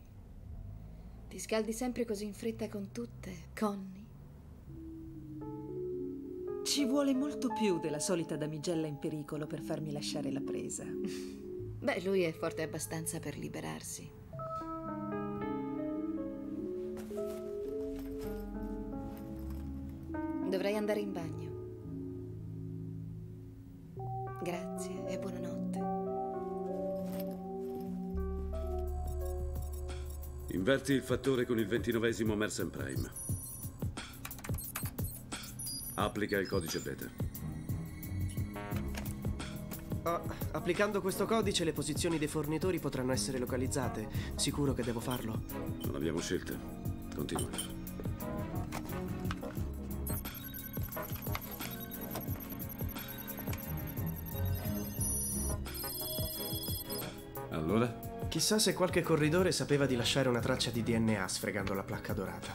Ti scaldi sempre così in fretta con tutte, Connie?
Ci vuole molto più della solita damigella in pericolo per farmi lasciare la presa.
Beh, lui è forte abbastanza per liberarsi. Dovrei andare in bagno. Grazie e buonanotte.
Inverti il fattore con il ventinovesimo Mersen Prime. Applica il codice beta.
Ah, applicando questo codice le posizioni dei fornitori potranno essere localizzate. Sicuro che devo farlo?
Non abbiamo scelta. Continua.
Chissà se qualche corridore sapeva di lasciare una traccia di DNA sfregando la placca dorata.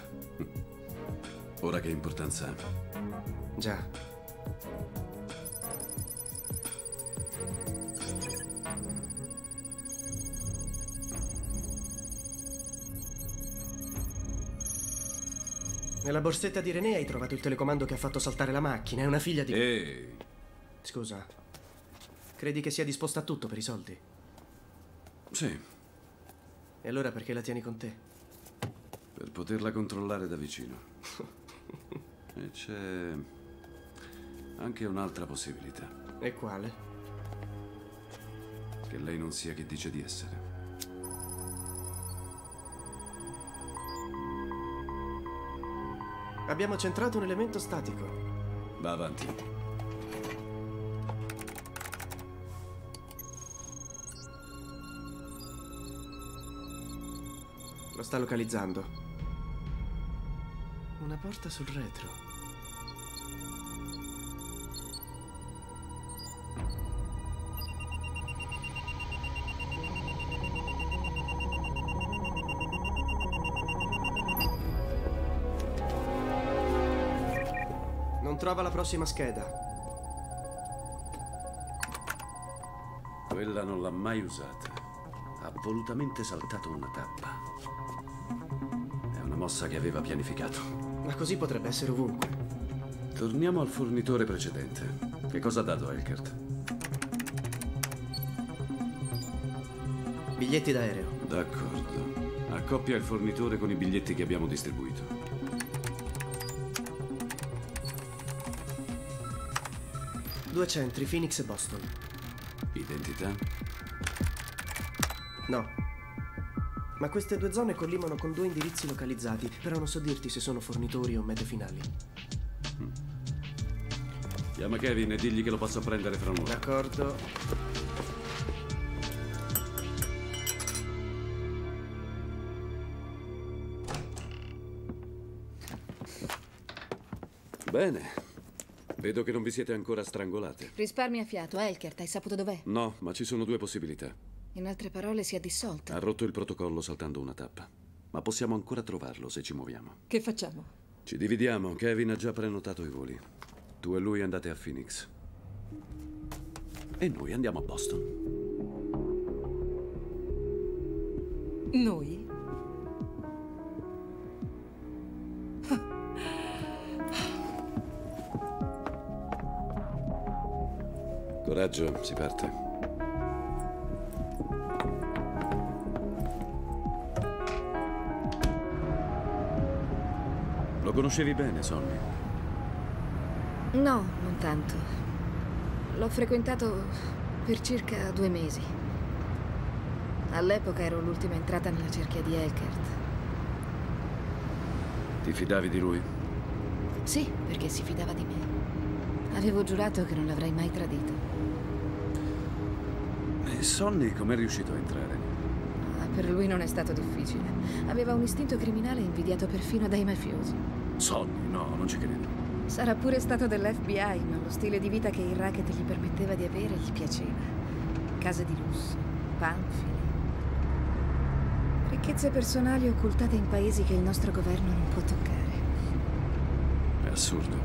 Ora che importanza ha?
Già. Nella borsetta di René hai trovato il telecomando che ha fatto saltare la macchina. È una figlia di...
Ehi.
Scusa. Credi che sia disposta a tutto per i soldi?
Sì,
E allora perché la tieni con te?
per poterla controllare da vicino. e c'è anche un'altra possibilità.
E quale?
Che lei non sia chi dice di essere.
Abbiamo centrato un elemento statico.
Va avanti.
Lo sta localizzando. Una porta sul retro. Non trova la prossima scheda.
Quella non l'ha mai usata. Ha volutamente saltato una tappa. Mossa che aveva pianificato.
Ma così potrebbe essere ovunque.
Torniamo al fornitore precedente. Che cosa ha dato Elkert?
Biglietti d'aereo.
D'accordo. Accoppia il fornitore con i biglietti che abbiamo distribuito.
Due centri, Phoenix e Boston.
Identità?
No. Ma queste due zone collimano con due indirizzi localizzati, però non so dirti se sono fornitori o mete finali.
Chiama Kevin e digli che lo posso prendere fra un'ora.
D'accordo.
Bene. Vedo che non vi siete ancora strangolate.
Risparmia fiato, Elkert, hai saputo dov'è?
No, ma ci sono due possibilità.
In altre parole, si è dissolto.
Ha rotto il protocollo saltando una tappa. Ma possiamo ancora trovarlo se ci muoviamo.
Che facciamo?
Ci dividiamo. Kevin ha già prenotato i voli. Tu e lui andate a Phoenix. E noi andiamo a Boston.
Noi?
Coraggio, si parte. Conoscevi bene, Sonny?
No, non tanto. L'ho frequentato per circa due mesi. All'epoca ero l'ultima entrata nella cerchia di Elkert.
Ti fidavi di lui?
Sì, perché si fidava di me. Avevo giurato che non l'avrei mai tradito.
E Sonny com'è riuscito a entrare?
Ma per lui non è stato difficile. Aveva un istinto criminale invidiato perfino dai mafiosi.
Sonny, no, non ci credo.
Sarà pure stato dell'FBI, ma lo stile di vita che il racket gli permetteva di avere gli piaceva. Case di lusso, panfili. Ricchezze personali occultate in paesi che il nostro governo non può toccare.
È assurdo.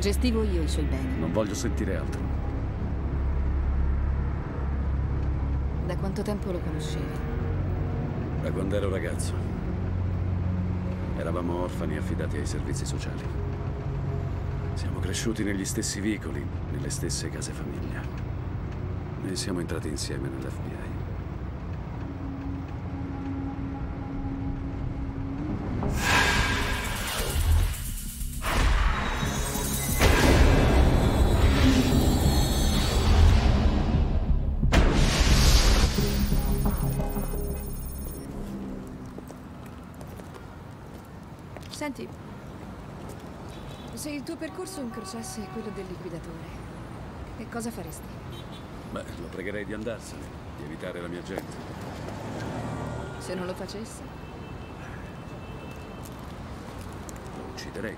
Gestivo io i suoi beni.
Non voglio sentire altro.
Da quanto tempo lo conoscevi?
Da quando ero ragazzo. Eravamo orfani affidati ai servizi sociali. Siamo cresciuti negli stessi vicoli, nelle stesse case famiglia. E siamo entrati insieme nell'FBI.
Senti, se il tuo percorso incrociasse quello del liquidatore, che cosa faresti?
Beh, lo pregherei di andarsene, di evitare la mia gente.
Se non lo facesse?
Lo ucciderei.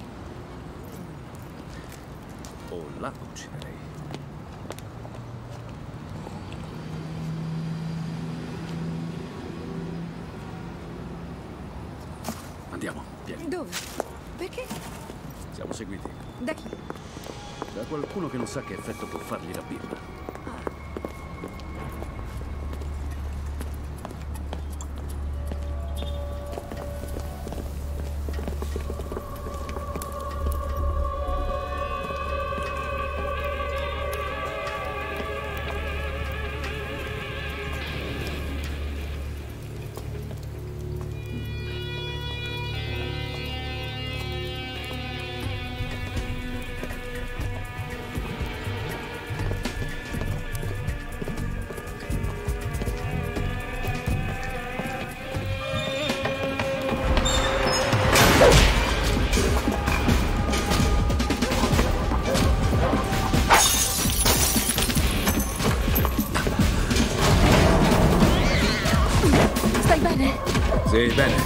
O la ucciderei. Andiamo, vieni.
Dove? Perché?
Siamo seguiti.
Da chi?
Da qualcuno che non sa che effetto può fargli la birra. Sì,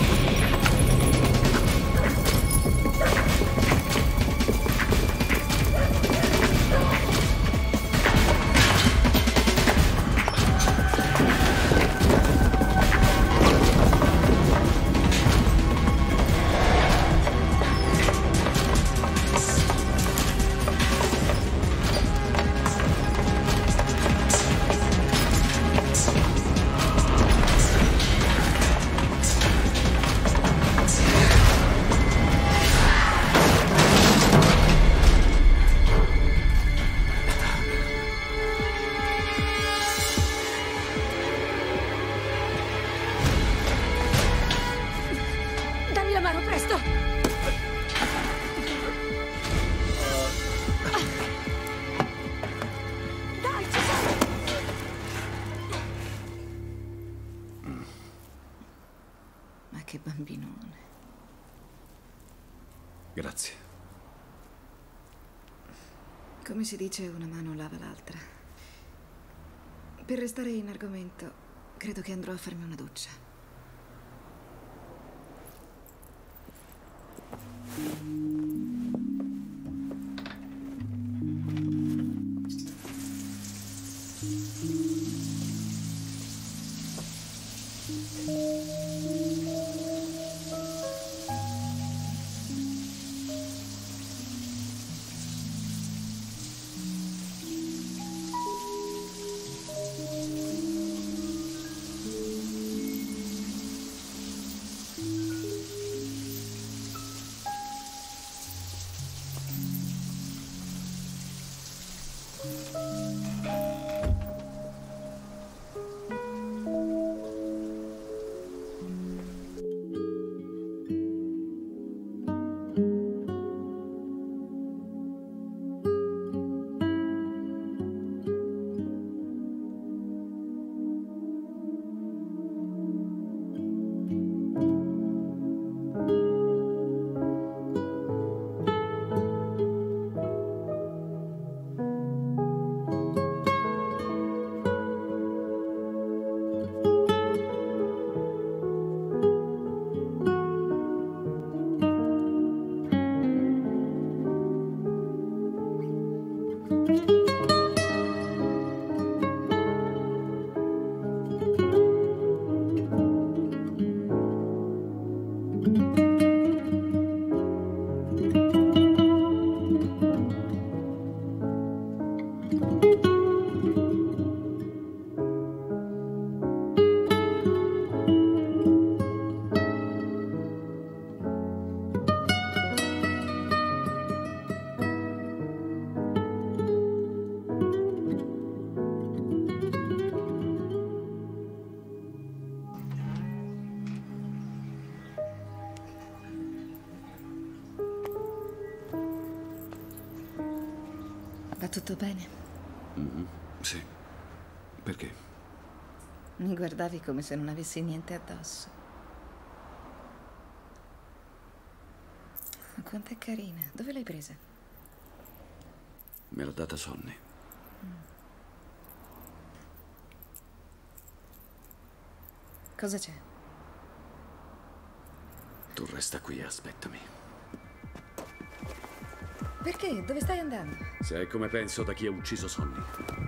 Grazie.
Come si dice, una mano lava l'altra. Per restare in argomento, credo che andrò a farmi una doccia. Bene?
Mhm, Sì. Perché?
Mi guardavi come se non avessi niente addosso. Ma quanto è carina. Dove l'hai presa?
Me l'ha data Sonny.
Cosa c'è?
Tu resta qui e aspettami.
Perché? Dove stai andando?
Se è come penso da chi ha ucciso Sonny.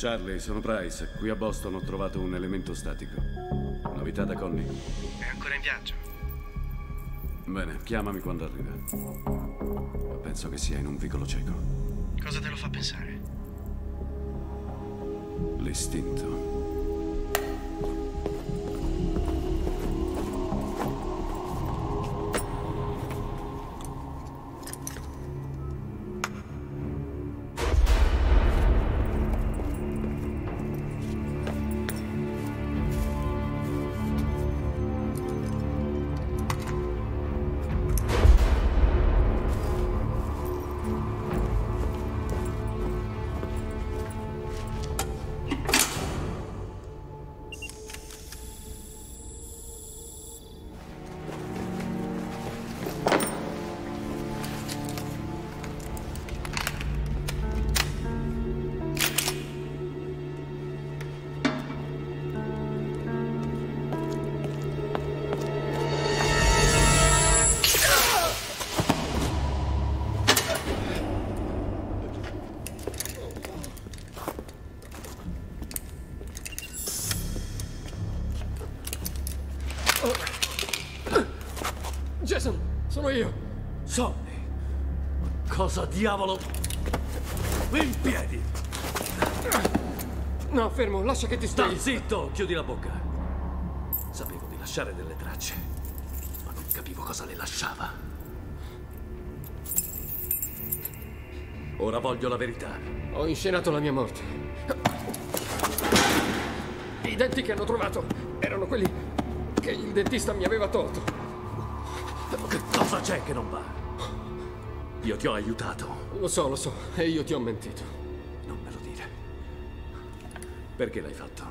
Charlie, sono Price. Qui a Boston ho trovato un elemento statico. Novità da Connie?
È ancora in viaggio.
Bene, chiamami quando arriva. Ma penso che sia in un vicolo cieco.
Cosa te lo fa pensare?
L'istinto. Cosa diavolo? In piedi!
No, fermo, lascia che ti
Sta
spieghi.
zitto, chiudi la bocca. Sapevo di lasciare delle tracce, ma non capivo cosa le lasciava. Ora voglio la verità.
Ho inscenato la mia morte. I denti che hanno trovato erano quelli che il dentista mi aveva tolto.
Che cosa c'è che non va? Io ti ho aiutato.
Lo so, lo so, e io ti ho mentito.
Non me lo dire. Perché l'hai fatto?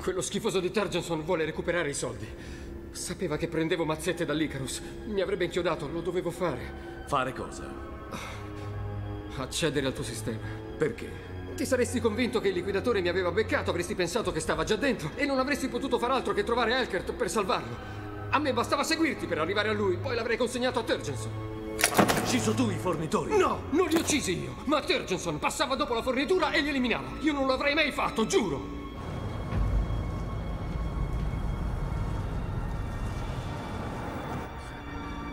Quello schifoso di Turgenson vuole recuperare i soldi. Sapeva che prendevo mazzette dall'Icarus. Mi avrebbe inchiodato, lo dovevo fare.
Fare cosa?
Accedere al tuo sistema.
Perché?
Ti saresti convinto che il liquidatore mi aveva beccato, avresti pensato che stava già dentro e non avresti potuto far altro che trovare Elkert per salvarlo. A me bastava seguirti per arrivare a lui, poi l'avrei consegnato a Turgenson.
Ucciso tu i fornitori?
No, non li uccisi io, ma Turgenson passava dopo la fornitura e li eliminava. Io non l'avrei mai fatto, giuro.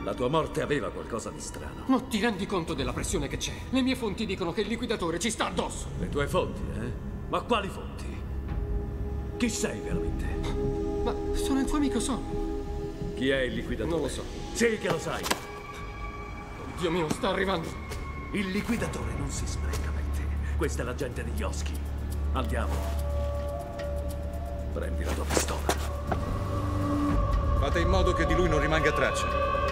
La tua morte aveva qualcosa di strano.
Non ti rendi conto della pressione che c'è? Le mie fonti dicono che il liquidatore ci sta addosso.
Le tue fonti, eh? Ma quali fonti? Chi sei veramente?
Ma sono il tuo amico Son.
Chi è il liquidatore?
Non lo so.
Sì che lo sai.
Dio mio, sta arrivando.
Il liquidatore non si spreca per te. Questa è la gente degli Oschi. Andiamo. Prendi la tua pistola.
Fate in modo che di lui non rimanga traccia.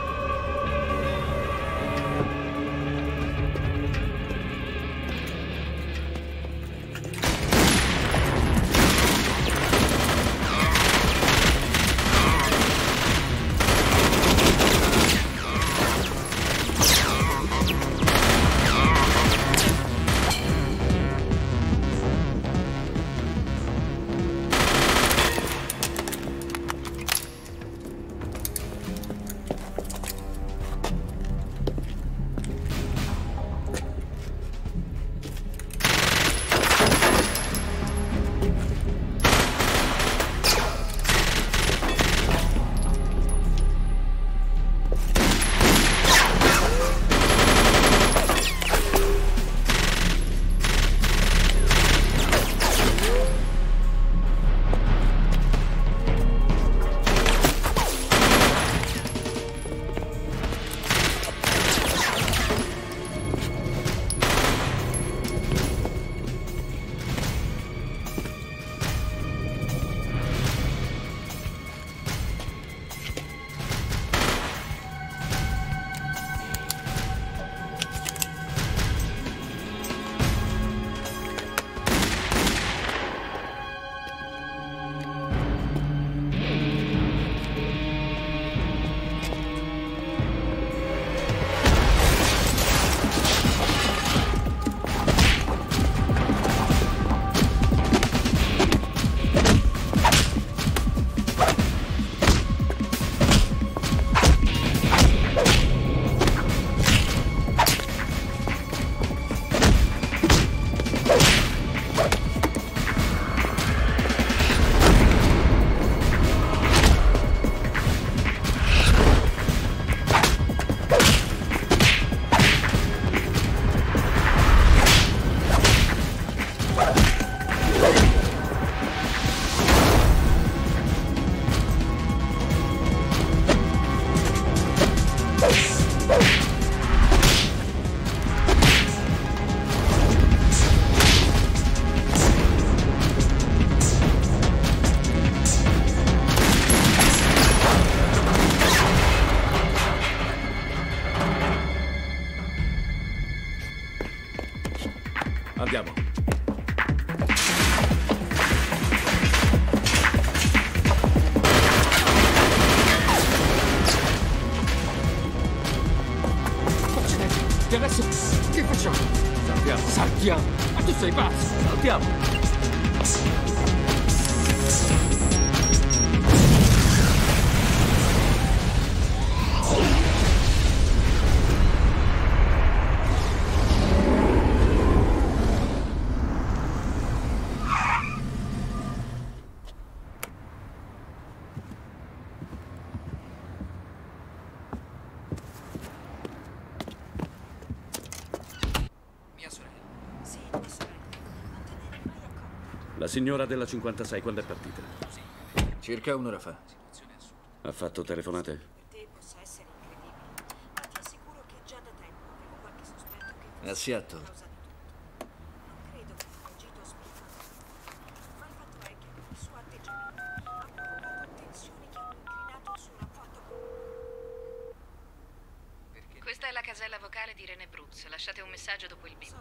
Signora della 56 quando è partita?
Circa un'ora fa.
Ha fatto telefonate?
Te possa essere incredibile, ma ti assicuro che già da tempo avevo qualche sospetto che
A Seattle.
non credo che abbia agito spontaneo. Ma il fatto è che il suo atteggiamento ha provocato tensioni che hanno inclinato il suo rapporto
Questa è la casella vocale di René Brooks. Lasciate un messaggio dopo il bip.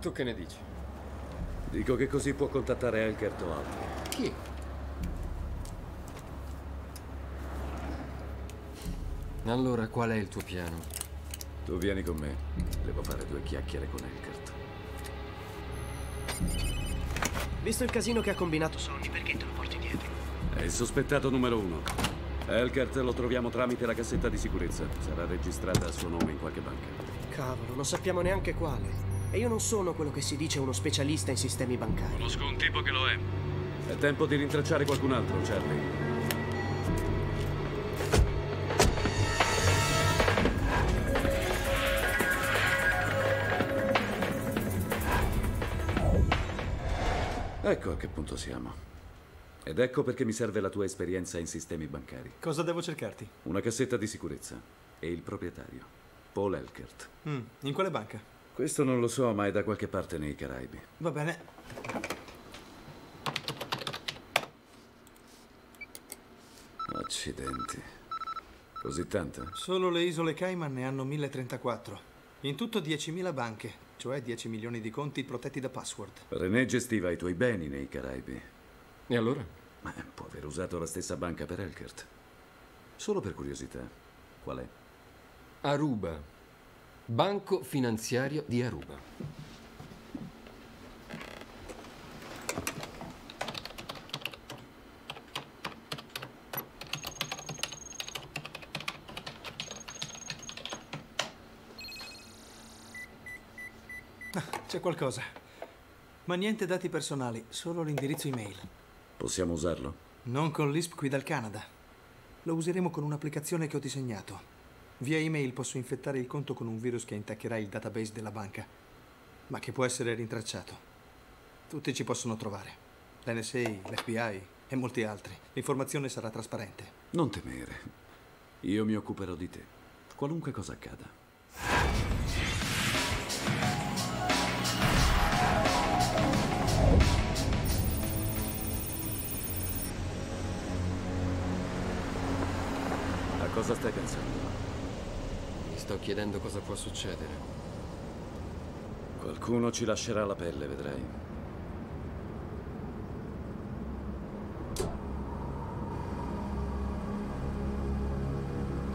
Tu che ne dici?
Dico che così può contattare Elkert o altri.
Chi? Allora, qual è il tuo piano?
Tu vieni con me. Devo fare due chiacchiere con Elkert.
Visto il casino che ha combinato Sonny, perché te lo porti dietro?
È il sospettato numero uno. Elkert lo troviamo tramite la cassetta di sicurezza. Sarà registrata a suo nome in qualche banca.
Cavolo, non sappiamo neanche quale. E io non sono quello che si dice uno specialista in sistemi bancari.
Conosco un tipo che lo è. È tempo di rintracciare qualcun altro, Charlie. Ecco a che punto siamo. Ed ecco perché mi serve la tua esperienza in sistemi bancari.
Cosa devo cercarti?
Una cassetta di sicurezza e il proprietario, Paul Elkert.
Mm, in quale banca?
Questo non lo so, ma è da qualche parte nei Caraibi.
Va bene.
Accidenti. Così tante?
Solo le isole Cayman ne hanno 1034. In tutto 10.000 banche, cioè 10 milioni di conti protetti da password.
René gestiva i tuoi beni nei Caraibi.
E allora?
Ma può aver usato la stessa banca per Elkert. Solo per curiosità. Qual è?
Aruba. Banco finanziario di Aruba.
Ah, c'è qualcosa. Ma niente dati personali, solo l'indirizzo email.
Possiamo usarlo?
Non con l'ISP qui dal Canada. Lo useremo con un'applicazione che ho disegnato. Via email posso infettare il conto con un virus che intaccherà il database della banca, ma che può essere rintracciato. Tutti ci possono trovare. L'NSA, l'FBI e molti altri. L'informazione sarà trasparente.
Non temere. Io mi occuperò di te. Qualunque cosa accada. A cosa stai pensando?
Sto chiedendo cosa può succedere.
Qualcuno ci lascerà la pelle, vedrai.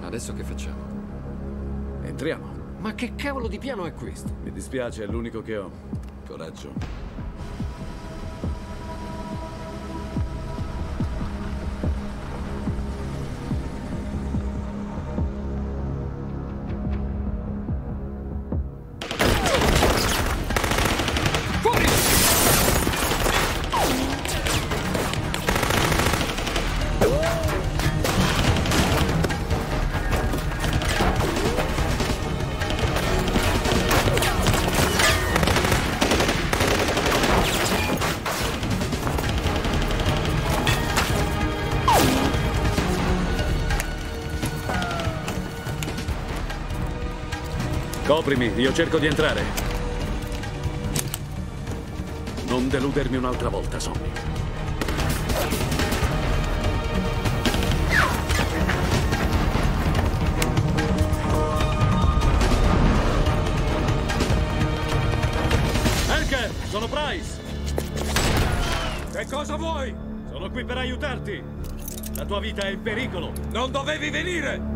Adesso che facciamo?
Entriamo.
Ma che cavolo di piano è questo?
Mi dispiace, è l'unico che ho. Coraggio. Coprimi, io cerco di entrare. Non deludermi un'altra volta, Sonny. Elker, sono Price.
Che cosa vuoi?
Sono qui per aiutarti. La tua vita è in pericolo.
Non dovevi venire!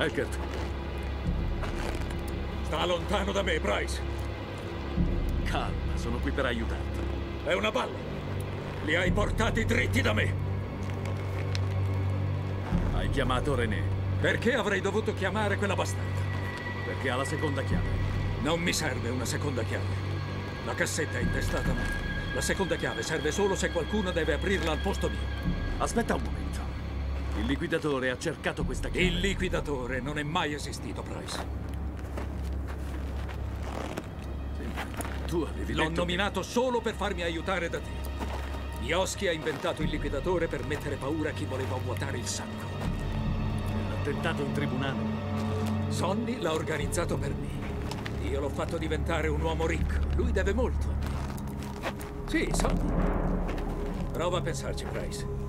Eckert,
Sta lontano da me, Price.
calma, sono qui per aiutarti.
È una balla. Li hai portati dritti da me.
Hai chiamato René
Perché avrei dovuto chiamare quella bastarda?
perché ha la seconda chiave.
Non mi serve una seconda chiave. La cassetta è intestata a me. La seconda chiave serve solo se qualcuno deve aprirla al posto mio.
Aspetta un momento. Il liquidatore ha cercato questa chiave.
Il liquidatore non è mai esistito, Price.
Tu avevi
L'ho nominato solo per farmi aiutare da te. Yoschi ha inventato il liquidatore per mettere paura a chi voleva vuotare il sacco.
L'attentato in tribunale.
Sonny l'ha organizzato per me. Io l'ho fatto diventare un uomo ricco. Lui deve molto a me. Sì, Sonny. Prova a pensarci, Price.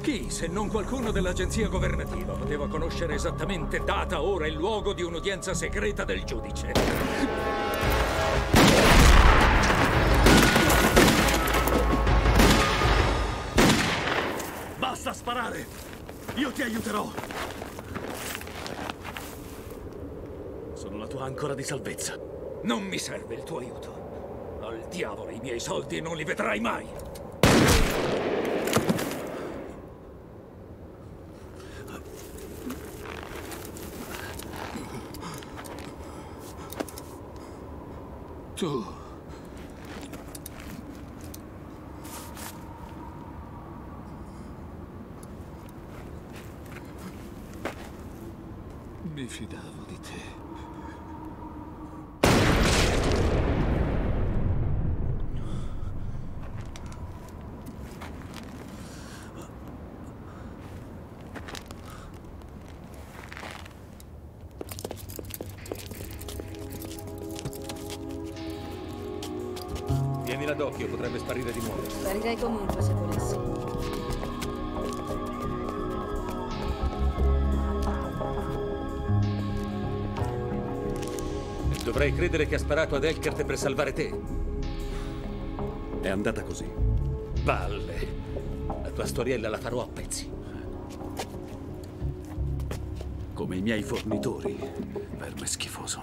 Chi, se non qualcuno dell'agenzia governativa, poteva conoscere esattamente data, ora e luogo di un'udienza segreta del giudice?
Basta sparare! Io ti aiuterò! Sono la tua ancora di salvezza.
Non mi serve il tuo aiuto. Al diavolo i miei soldi non li vedrai mai.
Tu. Mi fidavo di te.
Vieni là d'occhio, potrebbe sparire di nuovo.
Sparirei comunque se volessi.
Dovrei credere che ha sparato ad Elkert per salvare te.
È andata così.
Balle. La tua storiella la farò a pezzi.
Come i miei fornitori. Verme schifoso.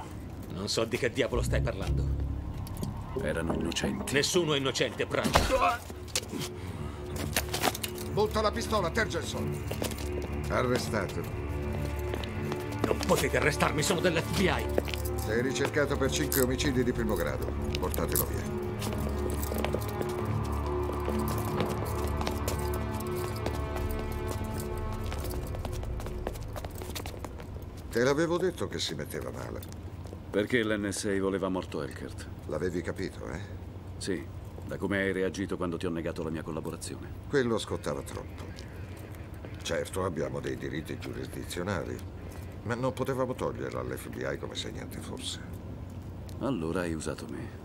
Non so di che diavolo stai parlando.
Erano innocenti.
Nessuno è innocente, Pratt.
Butta la pistola, Tergerson. Arrestato.
Non potete arrestarmi, sono dell'FBI.
Sei ricercato per cinque omicidi di primo grado. Portatelo via. Te l'avevo detto che si metteva male.
Perché l'NSA voleva morto Elkert?
L'avevi capito, eh?
Sì, da come hai reagito quando ti ho negato la mia collaborazione.
Quello scottava troppo. Certo, abbiamo dei diritti giurisdizionali, ma non potevamo toglierlo all'FBI come se niente fosse.
Allora hai usato me.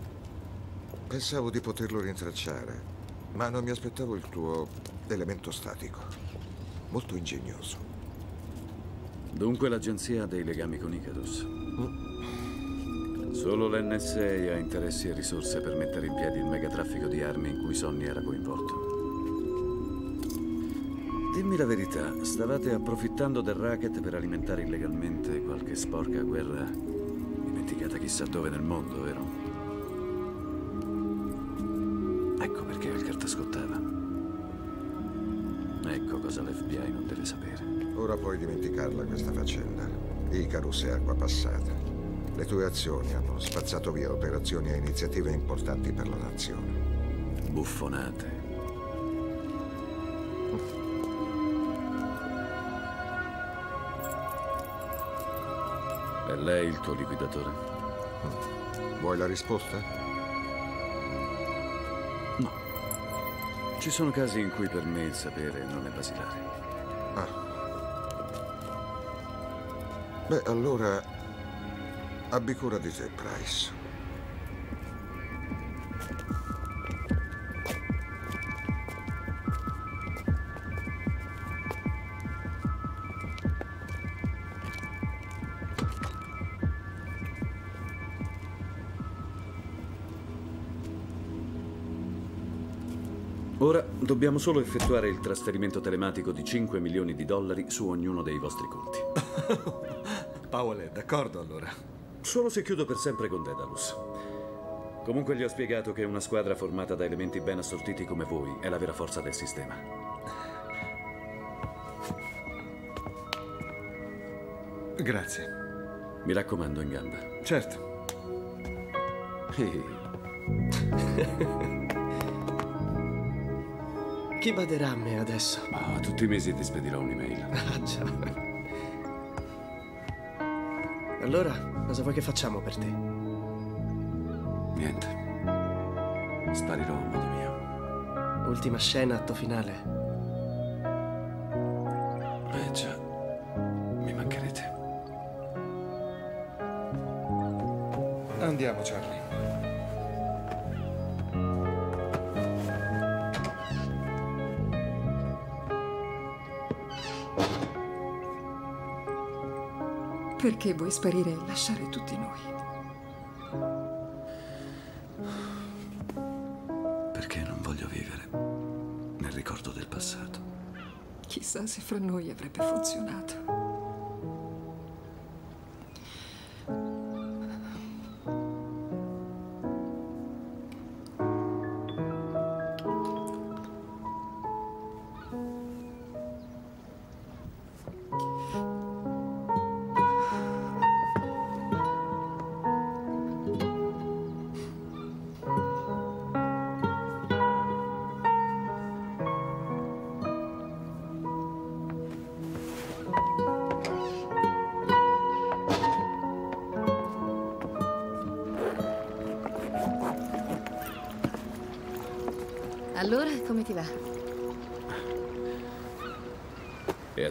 Pensavo di poterlo rintracciare, ma non mi aspettavo il tuo elemento statico. Molto ingegnoso.
Dunque l'agenzia ha dei legami con Icarus. Solo l'NSA ha interessi e risorse per mettere in piedi il megatraffico di armi in cui Sonny era coinvolto. Dimmi la verità, stavate approfittando del racket per alimentare illegalmente qualche sporca guerra dimenticata chissà dove nel mondo, vero? Ecco perché Elkert scottava. Ecco cosa l'FBI non deve sapere.
Ora puoi dimenticarla questa faccenda. Icarus è acqua passata. Le tue azioni hanno spazzato via operazioni e iniziative importanti per la nazione.
Buffonate. È lei il tuo liquidatore?
Vuoi la risposta?
No. Ci sono casi in cui per me il sapere non è basilare.
Ah. Beh, allora abbi cura di te, Price.
Dobbiamo solo effettuare il trasferimento telematico di 5 milioni di dollari su ognuno dei vostri conti.
È d'accordo allora.
Solo se chiudo per sempre con Daedalus. Comunque gli ho spiegato che una squadra formata da elementi ben assortiti come voi è la vera forza del sistema.
Grazie.
Mi raccomando, in gamba.
Certo.
Ehi,
Chi baderà a me adesso?
ma tutti i mesi ti spedirò un'email.
Ah, già. Allora, cosa vuoi che facciamo per te?
Niente. Sparirò a modo mio.
Ultima scena, atto finale.
Perché vuoi sparire e lasciare tutti noi?
Perché non voglio vivere nel ricordo del passato.
Chissà se fra noi avrebbe funzionato.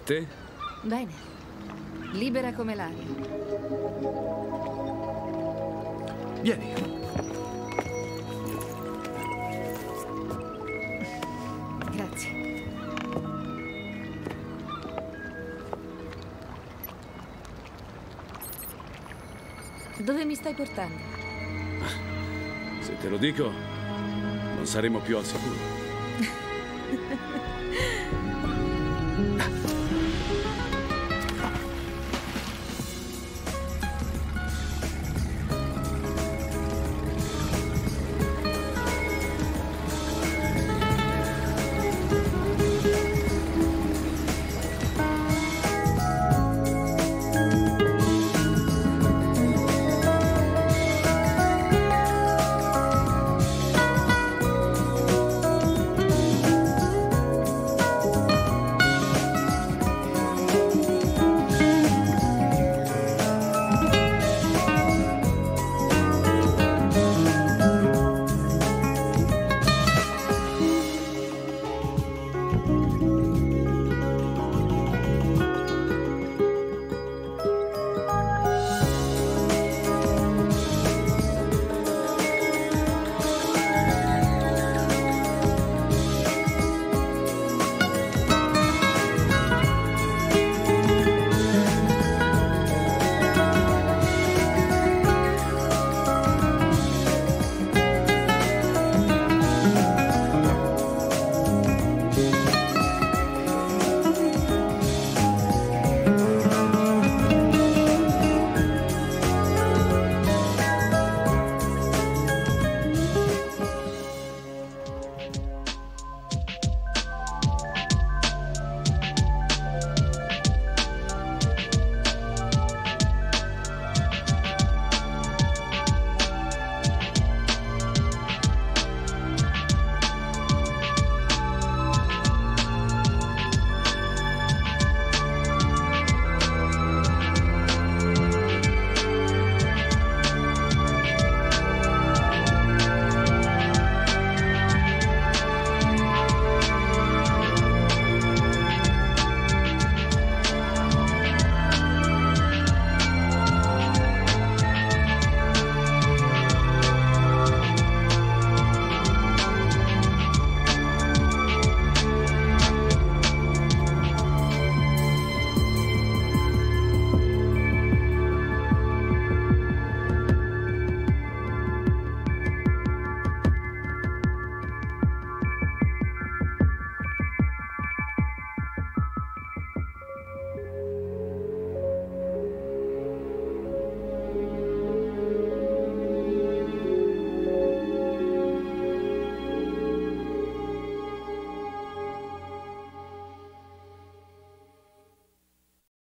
Te?
Bene. Libera come l'aria.
Vieni.
Grazie. Dove mi stai portando?
Se te lo dico, non saremo più al sicuro.